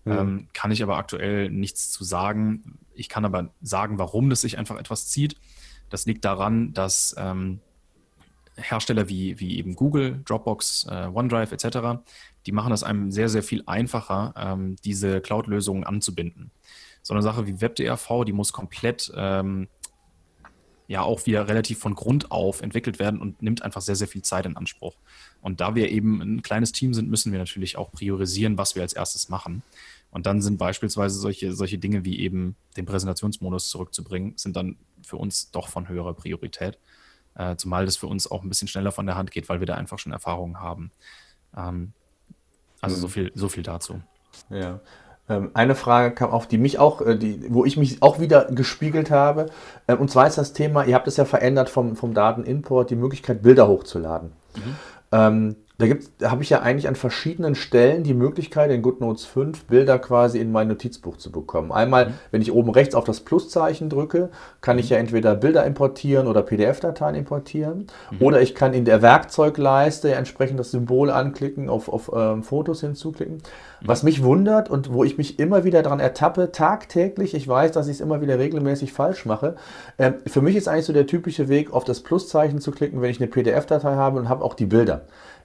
S2: Mhm. Ähm, kann ich aber aktuell nichts zu sagen. Ich kann aber sagen, warum das sich einfach etwas zieht. Das liegt daran, dass ähm, Hersteller wie, wie eben Google, Dropbox, äh, OneDrive etc., die machen das einem sehr, sehr viel einfacher, ähm, diese Cloud-Lösungen anzubinden. So eine Sache wie WebDRV, die muss komplett ähm, ja auch wieder relativ von Grund auf entwickelt werden und nimmt einfach sehr, sehr viel Zeit in Anspruch. Und da wir eben ein kleines Team sind, müssen wir natürlich auch priorisieren, was wir als erstes machen. Und dann sind beispielsweise solche, solche Dinge wie eben den Präsentationsmodus zurückzubringen, sind dann für uns doch von höherer Priorität. Äh, zumal das für uns auch ein bisschen schneller von der Hand geht, weil wir da einfach schon Erfahrungen haben. Ähm, also mhm. so, viel, so viel dazu.
S1: Ja. Ähm, eine Frage kam auf, die mich auch, äh, die, wo ich mich auch wieder gespiegelt habe. Ähm, und zwar ist das Thema, ihr habt es ja verändert vom, vom Datenimport, die Möglichkeit, Bilder hochzuladen. Mhm. Ähm, da, da habe ich ja eigentlich an verschiedenen Stellen die Möglichkeit, in GoodNotes 5 Bilder quasi in mein Notizbuch zu bekommen. Einmal, mhm. wenn ich oben rechts auf das Pluszeichen drücke, kann ich mhm. ja entweder Bilder importieren oder PDF-Dateien importieren. Mhm. Oder ich kann in der Werkzeugleiste entsprechend das Symbol anklicken, auf, auf ähm, Fotos hinzuklicken. Mhm. Was mich wundert und wo ich mich immer wieder daran ertappe, tagtäglich, ich weiß, dass ich es immer wieder regelmäßig falsch mache. Ähm, für mich ist eigentlich so der typische Weg, auf das Pluszeichen zu klicken, wenn ich eine PDF-Datei habe und habe auch die Bilder.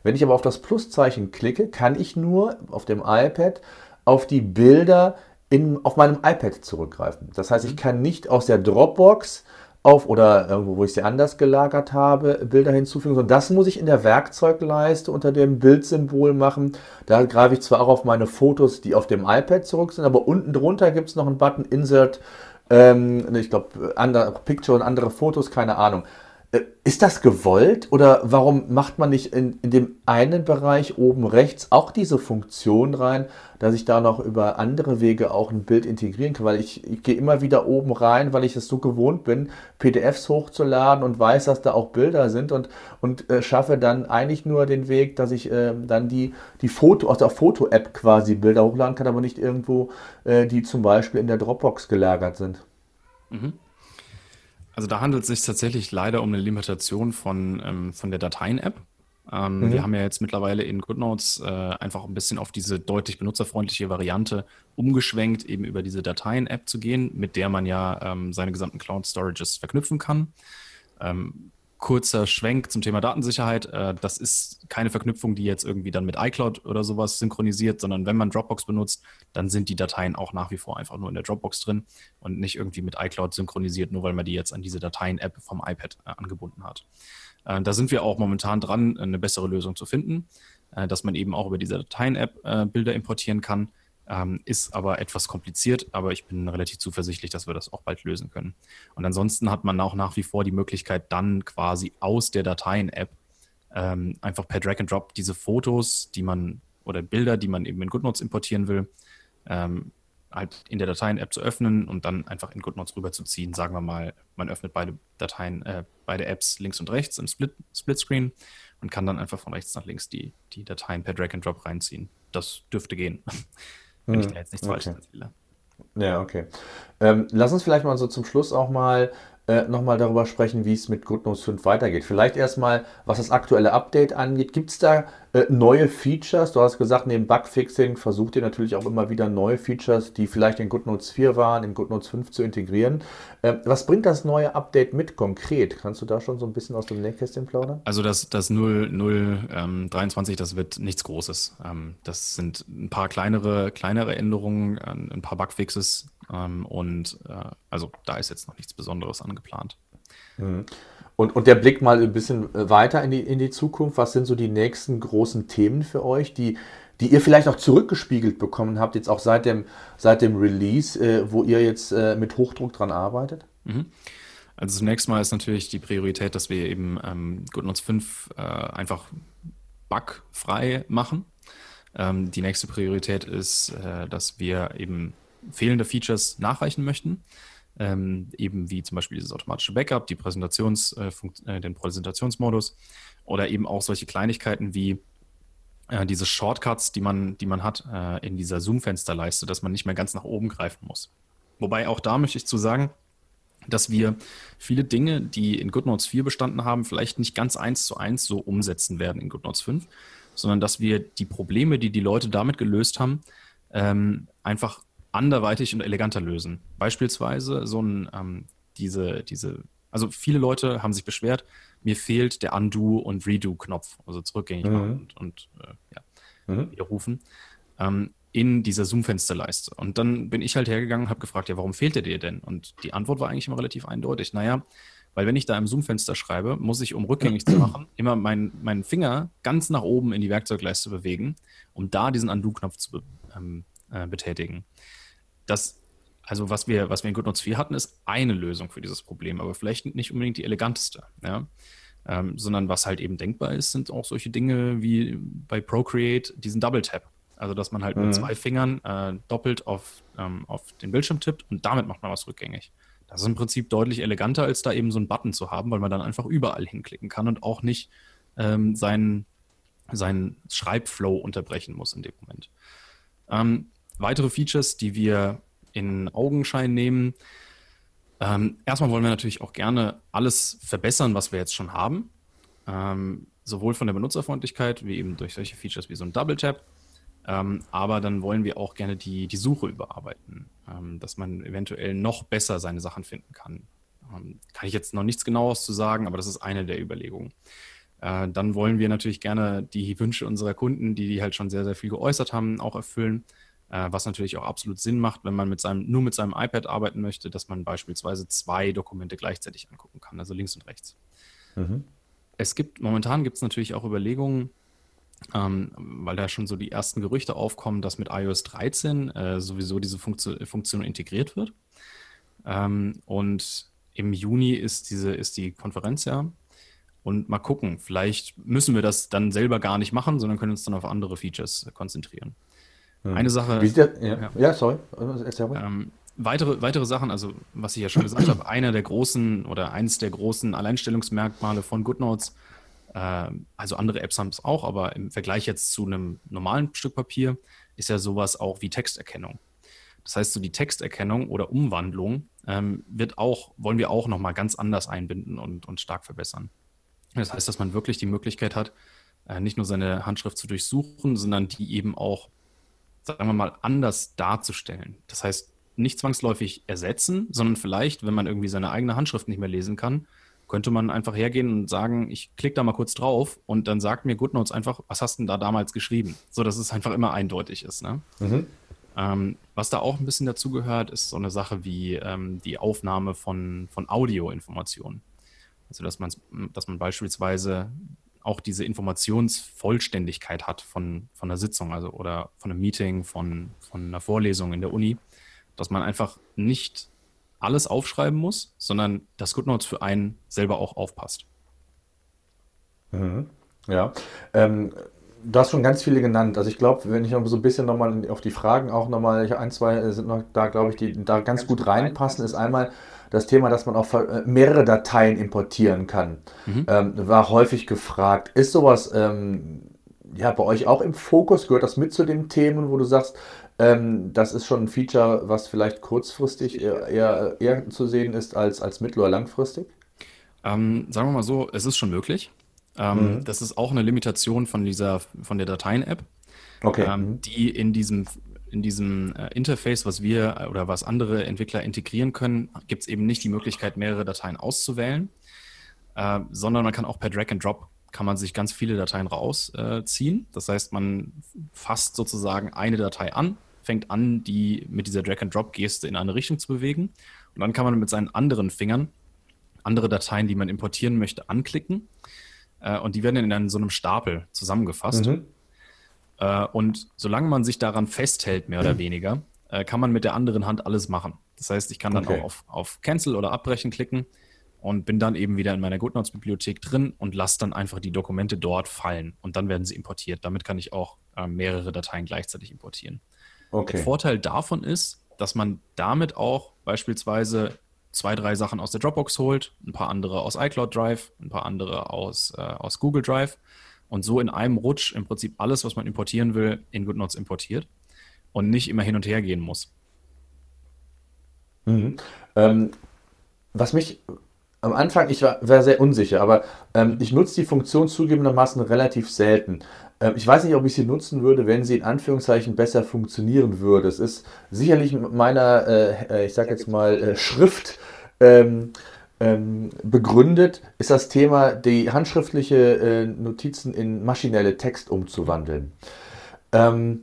S1: Wenn ich aber auf das Pluszeichen klicke, kann ich nur auf dem iPad auf die Bilder in, auf meinem iPad zurückgreifen. Das heißt, ich mhm. kann nicht aus der Dropbox auf oder irgendwo, wo ich sie anders gelagert habe, Bilder hinzufügen, sondern das muss ich in der Werkzeugleiste unter dem Bildsymbol machen. Da greife ich zwar auch auf meine Fotos, die auf dem iPad zurück sind, aber unten drunter gibt es noch einen Button Insert, ähm, ich glaube, Picture und andere Fotos, keine Ahnung. Äh, ist das gewollt oder warum macht man nicht in, in dem einen Bereich oben rechts auch diese Funktion rein, dass ich da noch über andere Wege auch ein Bild integrieren kann? Weil ich, ich gehe immer wieder oben rein, weil ich es so gewohnt bin, PDFs hochzuladen und weiß, dass da auch Bilder sind und, und äh, schaffe dann eigentlich nur den Weg, dass ich äh, dann die, die Foto aus der Foto-App quasi Bilder hochladen kann, aber nicht irgendwo, äh, die zum Beispiel in der Dropbox gelagert sind. Mhm.
S2: Also da handelt es sich tatsächlich leider um eine Limitation von, ähm, von der Dateien-App. Ähm, mhm. Wir haben ja jetzt mittlerweile in GoodNotes äh, einfach ein bisschen auf diese deutlich benutzerfreundliche Variante umgeschwenkt, eben über diese Dateien-App zu gehen, mit der man ja ähm, seine gesamten Cloud-Storages verknüpfen kann. Ähm, kurzer Schwenk zum Thema Datensicherheit. Äh, das ist keine Verknüpfung, die jetzt irgendwie dann mit iCloud oder sowas synchronisiert, sondern wenn man Dropbox benutzt, dann sind die Dateien auch nach wie vor einfach nur in der Dropbox drin und nicht irgendwie mit iCloud synchronisiert, nur weil man die jetzt an diese Dateien-App vom iPad äh, angebunden hat. Äh, da sind wir auch momentan dran, eine bessere Lösung zu finden, dass man eben auch über diese Dateien-App Bilder importieren kann. Ähm, ist aber etwas kompliziert, aber ich bin relativ zuversichtlich, dass wir das auch bald lösen können. Und ansonsten hat man auch nach wie vor die Möglichkeit, dann quasi aus der Dateien-App ähm, einfach per Drag and Drop diese Fotos, die man oder Bilder, die man eben in GoodNotes importieren will, ähm, halt in der Dateien-App zu öffnen und dann einfach in GoodNotes rüberzuziehen. Sagen wir mal, man öffnet beide Dateien, äh, beide Apps links und rechts im Split, Splitscreen und kann dann einfach von rechts nach links die, die Dateien per Drag and Drop reinziehen. Das dürfte gehen, wenn hm, ich da jetzt nichts okay. Falsches erzähle.
S1: Ja, okay. Ähm, lass uns vielleicht mal so zum Schluss auch mal äh, nochmal darüber sprechen, wie es mit GoodNotes 5 weitergeht. Vielleicht erstmal, was das aktuelle Update angeht. Gibt es da äh, neue Features? Du hast gesagt, neben Bugfixing versucht ihr natürlich auch immer wieder neue Features, die vielleicht in GoodNotes 4 waren, in GoodNotes 5 zu integrieren. Äh, was bringt das neue Update mit konkret? Kannst du da schon so ein bisschen aus dem Nähkästchen plaudern?
S2: Also das, das 0.0.23, ähm, das wird nichts Großes. Ähm, das sind ein paar kleinere, kleinere Änderungen, ein paar Bugfixes, ähm, und äh, also da ist jetzt noch nichts Besonderes angeplant.
S1: Mhm. Und, und der Blick mal ein bisschen äh, weiter in die, in die Zukunft. Was sind so die nächsten großen Themen für euch, die, die ihr vielleicht auch zurückgespiegelt bekommen habt, jetzt auch seit dem, seit dem Release, äh, wo ihr jetzt äh, mit Hochdruck dran arbeitet? Mhm.
S2: Also zunächst mal ist natürlich die Priorität, dass wir eben ähm, GoodNotes 5 äh, einfach bugfrei machen. Ähm, die nächste Priorität ist, äh, dass wir eben fehlende Features nachreichen möchten. Ähm, eben wie zum Beispiel dieses automatische Backup, die Präsentations, äh, äh, den Präsentationsmodus oder eben auch solche Kleinigkeiten wie äh, diese Shortcuts, die man, die man hat äh, in dieser Zoom-Fensterleiste, dass man nicht mehr ganz nach oben greifen muss. Wobei auch da möchte ich zu sagen, dass wir viele Dinge, die in GoodNotes 4 bestanden haben, vielleicht nicht ganz eins zu eins so umsetzen werden in GoodNotes 5, sondern dass wir die Probleme, die die Leute damit gelöst haben, ähm, einfach anderweitig und eleganter lösen. Beispielsweise so ein, ähm, diese, diese, also viele Leute haben sich beschwert, mir fehlt der Undo- und Redo-Knopf, also zurückgängig mhm. und, und äh, ja, mhm. widerrufen, ähm, in dieser Zoom-Fensterleiste. Und dann bin ich halt hergegangen und habe gefragt, ja, warum fehlt der dir denn? Und die Antwort war eigentlich immer relativ eindeutig. Naja, weil wenn ich da im Zoom-Fenster schreibe, muss ich, um rückgängig zu machen, immer meinen mein Finger ganz nach oben in die Werkzeugleiste bewegen, um da diesen Undo-Knopf zu be ähm, äh, betätigen das, also was wir, was wir in GoodNotes 4 hatten, ist eine Lösung für dieses Problem, aber vielleicht nicht unbedingt die eleganteste. Ja? Ähm, sondern was halt eben denkbar ist, sind auch solche Dinge wie bei Procreate diesen Double Tap. Also dass man halt mhm. mit zwei Fingern äh, doppelt auf, ähm, auf den Bildschirm tippt und damit macht man was rückgängig. Das ist im Prinzip deutlich eleganter, als da eben so einen Button zu haben, weil man dann einfach überall hinklicken kann und auch nicht ähm, seinen, seinen Schreibflow unterbrechen muss in dem Moment. Ähm, weitere Features, die wir in Augenschein nehmen. Ähm, erstmal wollen wir natürlich auch gerne alles verbessern, was wir jetzt schon haben. Ähm, sowohl von der Benutzerfreundlichkeit wie eben durch solche Features wie so ein Double Tap. Ähm, aber dann wollen wir auch gerne die, die Suche überarbeiten, ähm, dass man eventuell noch besser seine Sachen finden kann. Ähm, kann ich jetzt noch nichts genaues zu sagen, aber das ist eine der Überlegungen. Äh, dann wollen wir natürlich gerne die Wünsche unserer Kunden, die die halt schon sehr, sehr viel geäußert haben, auch erfüllen. Äh, was natürlich auch absolut Sinn macht, wenn man mit seinem, nur mit seinem iPad arbeiten möchte, dass man beispielsweise zwei Dokumente gleichzeitig angucken kann, also links und rechts. Mhm. Es gibt, momentan gibt es natürlich auch Überlegungen, ähm, weil da schon so die ersten Gerüchte aufkommen, dass mit iOS 13 äh, sowieso diese Funktion, Funktion integriert wird. Ähm, und im Juni ist diese, ist die Konferenz ja. Und mal gucken, vielleicht müssen wir das dann selber gar nicht machen, sondern können uns dann auf andere Features konzentrieren. Hm. Eine Sache. Der, ja. Ja. ja, sorry. Ähm, weitere, weitere Sachen, also was ich ja schon gesagt habe, einer der großen oder eines der großen Alleinstellungsmerkmale von GoodNotes, äh, also andere Apps haben es auch, aber im Vergleich jetzt zu einem normalen Stück Papier ist ja sowas auch wie Texterkennung. Das heißt, so die Texterkennung oder Umwandlung ähm, wird auch, wollen wir auch nochmal ganz anders einbinden und, und stark verbessern. Das heißt, dass man wirklich die Möglichkeit hat, äh, nicht nur seine Handschrift zu durchsuchen, sondern die eben auch sagen wir mal, anders darzustellen. Das heißt, nicht zwangsläufig ersetzen, sondern vielleicht, wenn man irgendwie seine eigene Handschrift nicht mehr lesen kann, könnte man einfach hergehen und sagen, ich klicke da mal kurz drauf und dann sagt mir GoodNotes einfach, was hast du denn da damals geschrieben? So dass es einfach immer eindeutig ist. Ne? Mhm. Ähm, was da auch ein bisschen dazugehört, ist so eine Sache wie ähm, die Aufnahme von, von Audioinformationen. Also dass, dass man beispielsweise auch diese Informationsvollständigkeit hat von, von einer Sitzung also, oder von einem Meeting, von, von einer Vorlesung in der Uni, dass man einfach nicht alles aufschreiben muss, sondern dass GoodNotes für einen selber auch aufpasst.
S1: Mhm. Ja, ähm, du hast schon ganz viele genannt. Also ich glaube, wenn ich noch so ein bisschen nochmal auf die Fragen auch nochmal, ein, zwei sind noch da, glaube ich, die da ganz gut reinpassen, ist einmal das Thema, dass man auch äh, mehrere Dateien importieren kann. Mhm. Ähm, war häufig gefragt. Ist sowas ähm, ja bei euch auch im Fokus? Gehört das mit zu den Themen, wo du sagst, ähm, das ist schon ein Feature, was vielleicht kurzfristig eher, eher, eher zu sehen ist als, als mittel- oder langfristig?
S2: Ähm, sagen wir mal so, es ist schon möglich. Ähm, mhm. Das ist auch eine Limitation von dieser, von der Dateien-App, okay. ähm, mhm. die in diesem, in diesem äh, Interface, was wir äh, oder was andere Entwickler integrieren können, gibt es eben nicht die Möglichkeit, mehrere Dateien auszuwählen, äh, sondern man kann auch per Drag and Drop kann man sich ganz viele Dateien rausziehen. Äh, das heißt, man fasst sozusagen eine Datei an, fängt an, die mit dieser Drag-and-Drop-Geste in eine Richtung zu bewegen. Und dann kann man mit seinen anderen Fingern andere Dateien, die man importieren möchte, anklicken. Äh, und die werden in so einem Stapel zusammengefasst. Mhm. Äh, und solange man sich daran festhält, mehr oder mhm. weniger, äh, kann man mit der anderen Hand alles machen. Das heißt, ich kann dann okay. auch auf, auf Cancel oder Abbrechen klicken und bin dann eben wieder in meiner GoodNotes-Bibliothek drin und lasse dann einfach die Dokumente dort fallen und dann werden sie importiert. Damit kann ich auch äh, mehrere Dateien gleichzeitig importieren. Okay. Der Vorteil davon ist, dass man damit auch beispielsweise zwei, drei Sachen aus der Dropbox holt, ein paar andere aus iCloud Drive, ein paar andere aus, äh, aus Google Drive und so in einem Rutsch im Prinzip alles, was man importieren will, in GoodNotes importiert und nicht immer hin und her gehen muss.
S1: Mhm. Ähm, was mich am Anfang, ich war, war sehr unsicher, aber ähm, ich nutze die Funktion zugegebenermaßen relativ selten. Ähm, ich weiß nicht, ob ich sie nutzen würde, wenn sie in Anführungszeichen besser funktionieren würde. Es ist sicherlich meiner, äh ich sag jetzt mal, äh, Schrift ähm, ähm, begründet, ist das Thema, die handschriftliche äh, Notizen in maschinelle Text umzuwandeln. Ähm,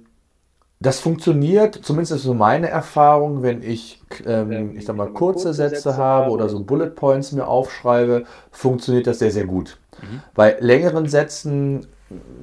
S1: das funktioniert, zumindest ist so meine Erfahrung, wenn ich, ähm, ich sag mal, kurze Sätze habe oder so Bullet Points mir aufschreibe, funktioniert das sehr, sehr gut. Mhm. Bei längeren Sätzen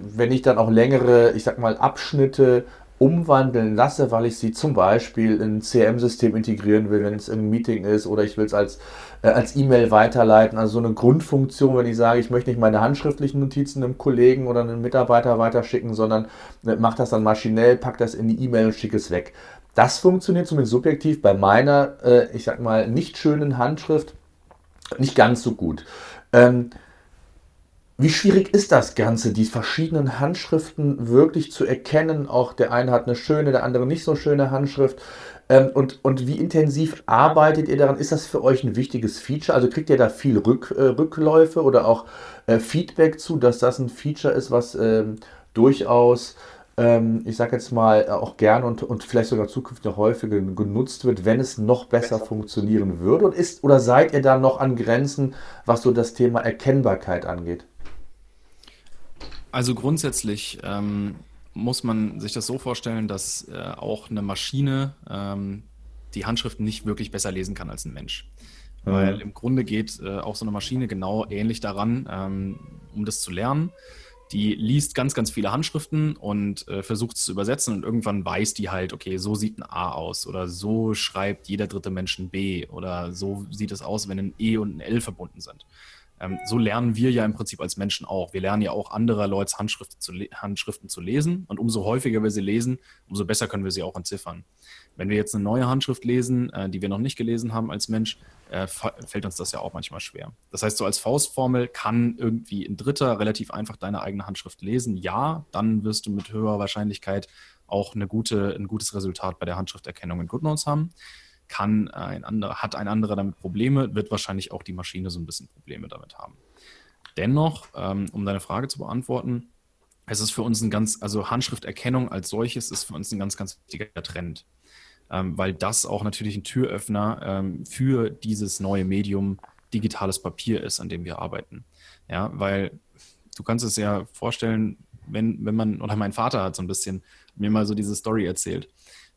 S1: wenn ich dann auch längere, ich sag mal, Abschnitte umwandeln lasse, weil ich sie zum Beispiel in ein CRM-System integrieren will, wenn es im Meeting ist oder ich will es als, als E-Mail weiterleiten. Also so eine Grundfunktion, wenn ich sage, ich möchte nicht meine handschriftlichen Notizen einem Kollegen oder einem Mitarbeiter weiterschicken, sondern äh, mache das dann maschinell, pack das in die E-Mail und schicke es weg. Das funktioniert zumindest subjektiv bei meiner, äh, ich sag mal, nicht schönen Handschrift nicht ganz so gut. Ähm, wie schwierig ist das Ganze, die verschiedenen Handschriften wirklich zu erkennen? Auch der eine hat eine schöne, der andere nicht so schöne Handschrift. Ähm, und, und wie intensiv arbeitet ihr daran? Ist das für euch ein wichtiges Feature? Also kriegt ihr da viel Rück, äh, Rückläufe oder auch äh, Feedback zu, dass das ein Feature ist, was ähm, durchaus, ähm, ich sage jetzt mal, auch gern und, und vielleicht sogar zukünftig noch häufiger genutzt wird, wenn es noch besser, besser. funktionieren würde? Und ist, oder seid ihr da noch an Grenzen, was so das Thema Erkennbarkeit angeht?
S2: Also grundsätzlich ähm, muss man sich das so vorstellen, dass äh, auch eine Maschine ähm, die Handschrift nicht wirklich besser lesen kann als ein Mensch. Mhm. Weil im Grunde geht äh, auch so eine Maschine genau ähnlich daran, ähm, um das zu lernen. Die liest ganz, ganz viele Handschriften und äh, versucht es zu übersetzen und irgendwann weiß die halt, okay, so sieht ein A aus oder so schreibt jeder dritte Mensch ein B oder so sieht es aus, wenn ein E und ein L verbunden sind. Ähm, so lernen wir ja im Prinzip als Menschen auch. Wir lernen ja auch anderer Leute Handschriften zu, Handschriften zu lesen und umso häufiger wir sie lesen, umso besser können wir sie auch entziffern. Wenn wir jetzt eine neue Handschrift lesen, äh, die wir noch nicht gelesen haben als Mensch, äh, fällt uns das ja auch manchmal schwer. Das heißt, so als Faustformel kann irgendwie ein Dritter relativ einfach deine eigene Handschrift lesen. Ja, dann wirst du mit höherer Wahrscheinlichkeit auch eine gute, ein gutes Resultat bei der Handschrifterkennung in GoodNotes haben kann ein anderer, hat ein anderer damit Probleme, wird wahrscheinlich auch die Maschine so ein bisschen Probleme damit haben. Dennoch, ähm, um deine Frage zu beantworten, es ist für uns ein ganz, also Handschrifterkennung als solches ist für uns ein ganz, ganz wichtiger Trend. Ähm, weil das auch natürlich ein Türöffner ähm, für dieses neue Medium digitales Papier ist, an dem wir arbeiten. Ja, weil du kannst es ja vorstellen, wenn, wenn man, oder mein Vater hat so ein bisschen mir mal so diese Story erzählt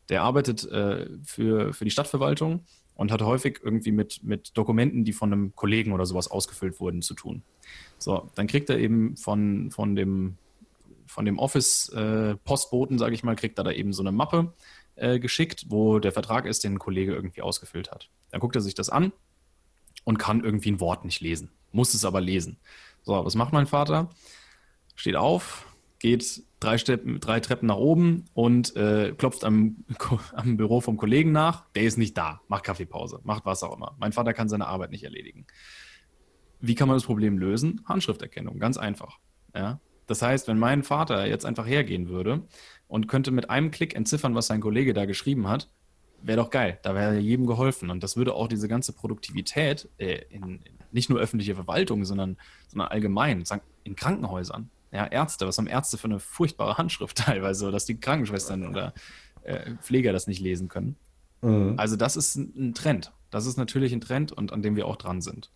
S2: der arbeitet äh, für, für die Stadtverwaltung und hat häufig irgendwie mit, mit Dokumenten, die von einem Kollegen oder sowas ausgefüllt wurden, zu tun. So, dann kriegt er eben von, von dem, von dem Office-Postboten, äh, sage ich mal, kriegt er da eben so eine Mappe äh, geschickt, wo der Vertrag ist, den ein Kollege irgendwie ausgefüllt hat. Dann guckt er sich das an und kann irgendwie ein Wort nicht lesen, muss es aber lesen. So, was macht mein Vater? Steht auf, geht drei, Steppen, drei Treppen nach oben und äh, klopft am, am Büro vom Kollegen nach. Der ist nicht da, macht Kaffeepause, macht was auch immer. Mein Vater kann seine Arbeit nicht erledigen. Wie kann man das Problem lösen? Handschrifterkennung, ganz einfach. Ja? Das heißt, wenn mein Vater jetzt einfach hergehen würde und könnte mit einem Klick entziffern, was sein Kollege da geschrieben hat, wäre doch geil. Da wäre jedem geholfen. Und das würde auch diese ganze Produktivität äh, in, in, nicht nur öffentliche Verwaltung, sondern, sondern allgemein, in Krankenhäusern, ja, Ärzte, was haben Ärzte für eine furchtbare Handschrift teilweise, dass die Krankenschwestern oder äh, Pfleger das nicht lesen können. Mhm. Also das ist ein Trend. Das ist natürlich ein Trend und an dem wir auch dran sind.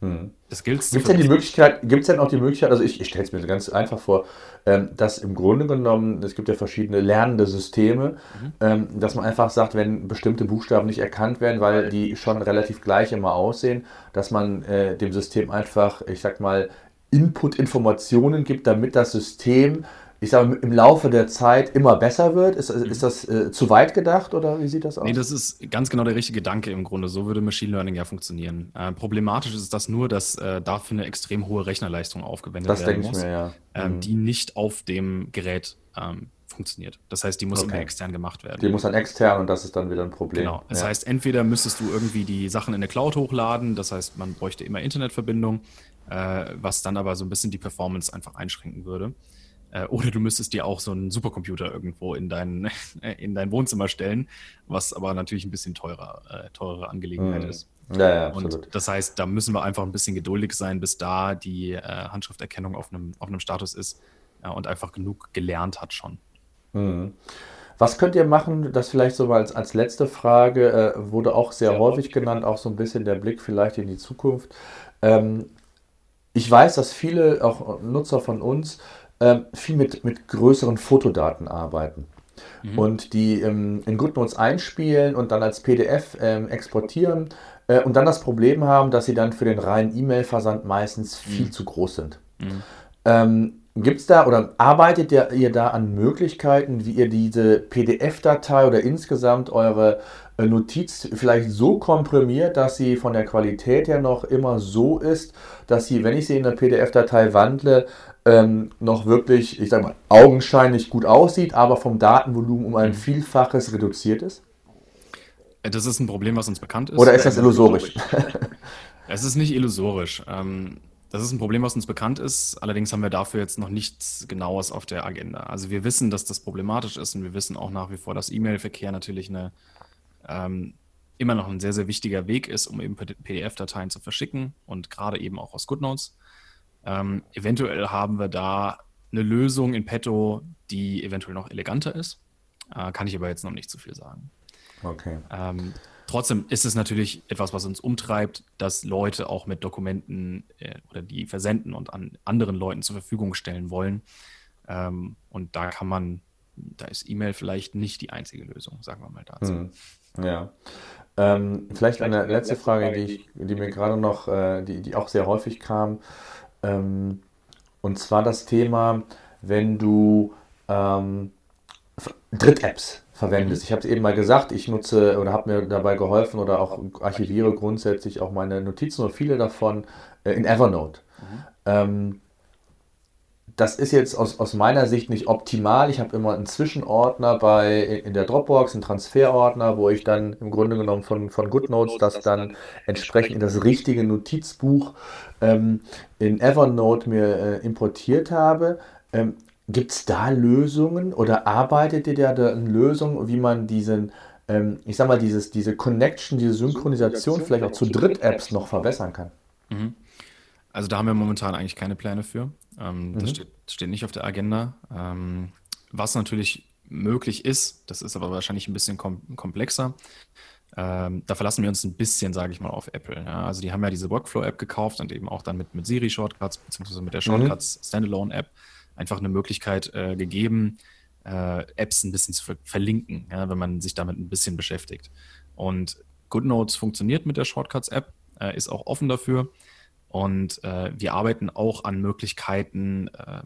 S1: Hm. Gibt es denn die Möglichkeit, gibt es denn auch die Möglichkeit, also ich, ich stelle es mir ganz einfach vor, ähm, dass im Grunde genommen, es gibt ja verschiedene lernende Systeme, mhm. ähm, dass man einfach sagt, wenn bestimmte Buchstaben nicht erkannt werden, weil die schon relativ gleich immer aussehen, dass man äh, dem System einfach, ich sag mal, Input-Informationen gibt, damit das System ich sage, im Laufe der Zeit immer besser wird? Ist, ist das äh, zu weit gedacht oder wie sieht das aus?
S2: Nee, das ist ganz genau der richtige Gedanke im Grunde. So würde Machine Learning ja funktionieren. Äh, problematisch ist das nur, dass äh, dafür eine extrem hohe Rechnerleistung aufgewendet
S1: das
S2: werden
S1: muss, mir, ja.
S2: ähm, mhm. die nicht auf dem Gerät ähm, funktioniert. Das heißt, die muss okay. extern gemacht werden.
S1: Die muss dann extern und das ist dann wieder ein Problem. Genau.
S2: Das ja. heißt, entweder müsstest du irgendwie die Sachen in der Cloud hochladen, das heißt, man bräuchte immer Internetverbindung, äh, was dann aber so ein bisschen die Performance einfach einschränken würde. Äh, oder du müsstest dir auch so einen Supercomputer irgendwo in dein, in dein Wohnzimmer stellen, was aber natürlich ein bisschen teurer, äh, teurere Angelegenheit mhm. ist.
S1: Ja, ja,
S2: absolut. Und das heißt, da müssen wir einfach ein bisschen geduldig sein, bis da die äh, Handschrifterkennung auf einem, auf einem Status ist ja, und einfach genug gelernt hat schon.
S1: Mhm. Was könnt ihr machen, das vielleicht so als, als letzte Frage, äh, wurde auch sehr, sehr häufig genannt, auch so ein bisschen der Blick vielleicht in die Zukunft. Ähm, ich weiß, dass viele, auch Nutzer von uns, äh, viel mit, mit größeren Fotodaten arbeiten. Mhm. Und die ähm, in GoodNotes einspielen und dann als PDF ähm, exportieren äh, und dann das Problem haben, dass sie dann für den reinen E-Mail-Versand meistens viel mhm. zu groß sind. Mhm. Gibt es da oder arbeitet ihr, ihr, da an Möglichkeiten, wie ihr diese PDF-Datei oder insgesamt eure äh, Notiz vielleicht so komprimiert, dass sie von der Qualität her noch immer so ist, dass sie, wenn ich sie in eine PDF-Datei wandle, ähm, noch wirklich, ich sag mal, augenscheinlich gut aussieht, aber vom Datenvolumen um ein mhm. Vielfaches reduziert ist?
S2: Äh, das ist ein Problem, was uns bekannt ist.
S1: Oder ist das illusorisch?
S2: es ist nicht illusorisch. Ähm, das ist ein Problem, was uns bekannt ist. Allerdings haben wir dafür jetzt noch nichts Genaues auf der Agenda. Also wir wissen, dass das problematisch ist und wir wissen auch nach wie vor, dass E-Mail-Verkehr natürlich eine, ähm, immer noch ein sehr, sehr wichtiger Weg ist, um eben PDF-Dateien zu verschicken und gerade eben auch aus GoodNotes. Ähm, eventuell haben wir da eine Lösung in petto, die eventuell noch eleganter ist. Äh, kann ich aber jetzt noch nicht zu viel sagen.
S1: Okay.
S2: Ähm, trotzdem ist es natürlich etwas, was uns umtreibt, dass Leute auch mit Dokumenten äh, oder die versenden und an anderen Leuten zur Verfügung stellen wollen. Ähm, und da kann man, da ist E-Mail vielleicht nicht die einzige Lösung, sagen wir mal dazu. Hm.
S1: Ja. Ähm, vielleicht eine letzte Frage, die, ich, die mir gerade noch, äh, die, die auch sehr häufig kam. Ähm, und zwar das Thema, wenn du ähm, Dritt-Apps verwendest. Ich habe es eben mal gesagt, ich nutze oder habe mir dabei geholfen oder auch archiviere grundsätzlich auch meine Notizen oder viele davon äh, in Evernote. Mhm. Ähm, das ist jetzt aus, aus meiner Sicht nicht optimal. Ich habe immer einen Zwischenordner bei, in der Dropbox, einen Transferordner, wo ich dann im Grunde genommen von, von GoodNotes das dann entsprechend in das richtige Notizbuch ähm, in Evernote mir äh, importiert habe. Ähm, Gibt es da Lösungen oder arbeitet ihr da an Lösungen, wie man diesen, ähm, ich sag mal, dieses, diese Connection, diese Synchronisation vielleicht auch zu Dritt-Apps noch verbessern kann?
S2: Mhm. Also da haben wir momentan eigentlich keine Pläne für. Ähm, mhm. Das steht, steht, nicht auf der Agenda. Ähm, was natürlich möglich ist, das ist aber wahrscheinlich ein bisschen kom komplexer. Ähm, da verlassen wir uns ein bisschen, sage ich mal, auf Apple. Ja. Also die haben ja diese Workflow-App gekauft und eben auch dann mit, mit Siri-Shortcuts, beziehungsweise mit der mhm. Einfach eine Möglichkeit äh, gegeben, äh, Apps ein bisschen zu ver verlinken, ja, wenn man sich damit ein bisschen beschäftigt. Und GoodNotes funktioniert mit der Shortcuts-App, äh, ist auch offen dafür. Und äh, wir arbeiten auch an Möglichkeiten, äh,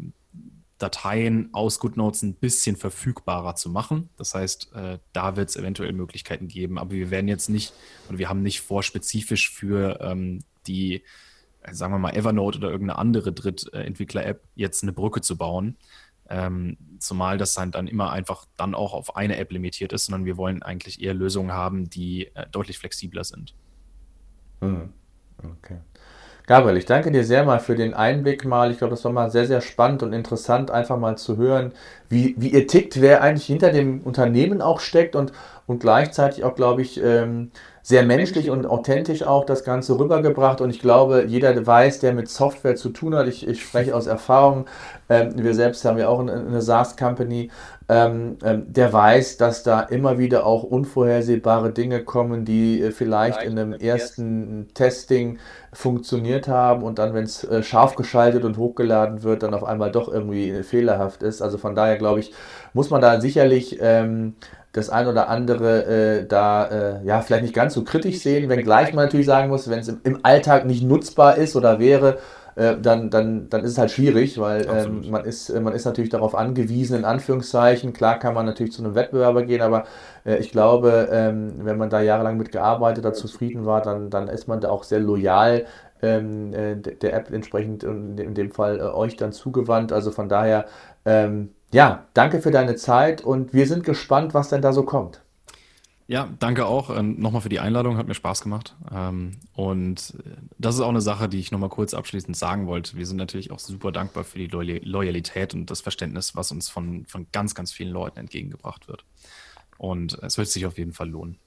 S2: Dateien aus GoodNotes ein bisschen verfügbarer zu machen. Das heißt, äh, da wird es eventuell Möglichkeiten geben, aber wir werden jetzt nicht und wir haben nicht vor, spezifisch für ähm, die, sagen wir mal, Evernote oder irgendeine andere Drittentwickler-App jetzt eine Brücke zu bauen. Ähm, zumal das dann, dann immer einfach dann auch auf eine App limitiert ist, sondern wir wollen eigentlich eher Lösungen haben, die äh, deutlich flexibler sind.
S1: Hm. Okay. Gabriel, ich danke dir sehr mal für den Einblick mal. Ich glaube, das war mal sehr, sehr spannend und interessant, einfach mal zu hören, wie, wie ihr tickt, wer eigentlich hinter dem Unternehmen auch steckt und, und gleichzeitig auch, glaube ich, ähm, sehr menschlich und authentisch auch das Ganze rübergebracht. Und ich glaube, jeder weiß, der mit Software zu tun hat, ich, ich spreche aus Erfahrung, ähm, wir selbst haben ja auch eine, eine SaaS-Company, ähm, ähm, der weiß, dass da immer wieder auch unvorhersehbare Dinge kommen, die äh, vielleicht, vielleicht in einem ersten Testing funktioniert haben und dann, wenn es äh, scharf geschaltet und hochgeladen wird, dann auf einmal doch irgendwie äh, fehlerhaft ist. Also von daher glaube ich, muss man da sicherlich ähm, das ein oder andere äh, da äh, ja vielleicht nicht ganz so kritisch sehen, wenngleich man natürlich sagen muss, wenn es im, im Alltag nicht nutzbar ist oder wäre, äh, dann, dann, dann ist es halt schwierig, weil ähm, man, ist, man ist natürlich darauf angewiesen, in Anführungszeichen. Klar kann man natürlich zu einem Wettbewerber gehen, aber äh, ich glaube, ähm, wenn man da jahrelang mitgearbeitet hat, zufrieden war, dann, dann ist man da auch sehr loyal ähm, äh, der App entsprechend in, in dem Fall äh, euch dann zugewandt. Also von daher, ähm, ja, danke für deine Zeit und wir sind gespannt, was denn da so kommt.
S2: Ja, danke auch ähm, nochmal für die Einladung, hat mir Spaß gemacht. Ähm, und äh, das ist auch eine Sache, die ich nochmal kurz abschließend sagen wollte. Wir sind natürlich auch super dankbar für die Loyalität und das Verständnis, was uns von, von ganz, ganz vielen Leuten entgegengebracht wird. Und es wird sich auf jeden Fall lohnen.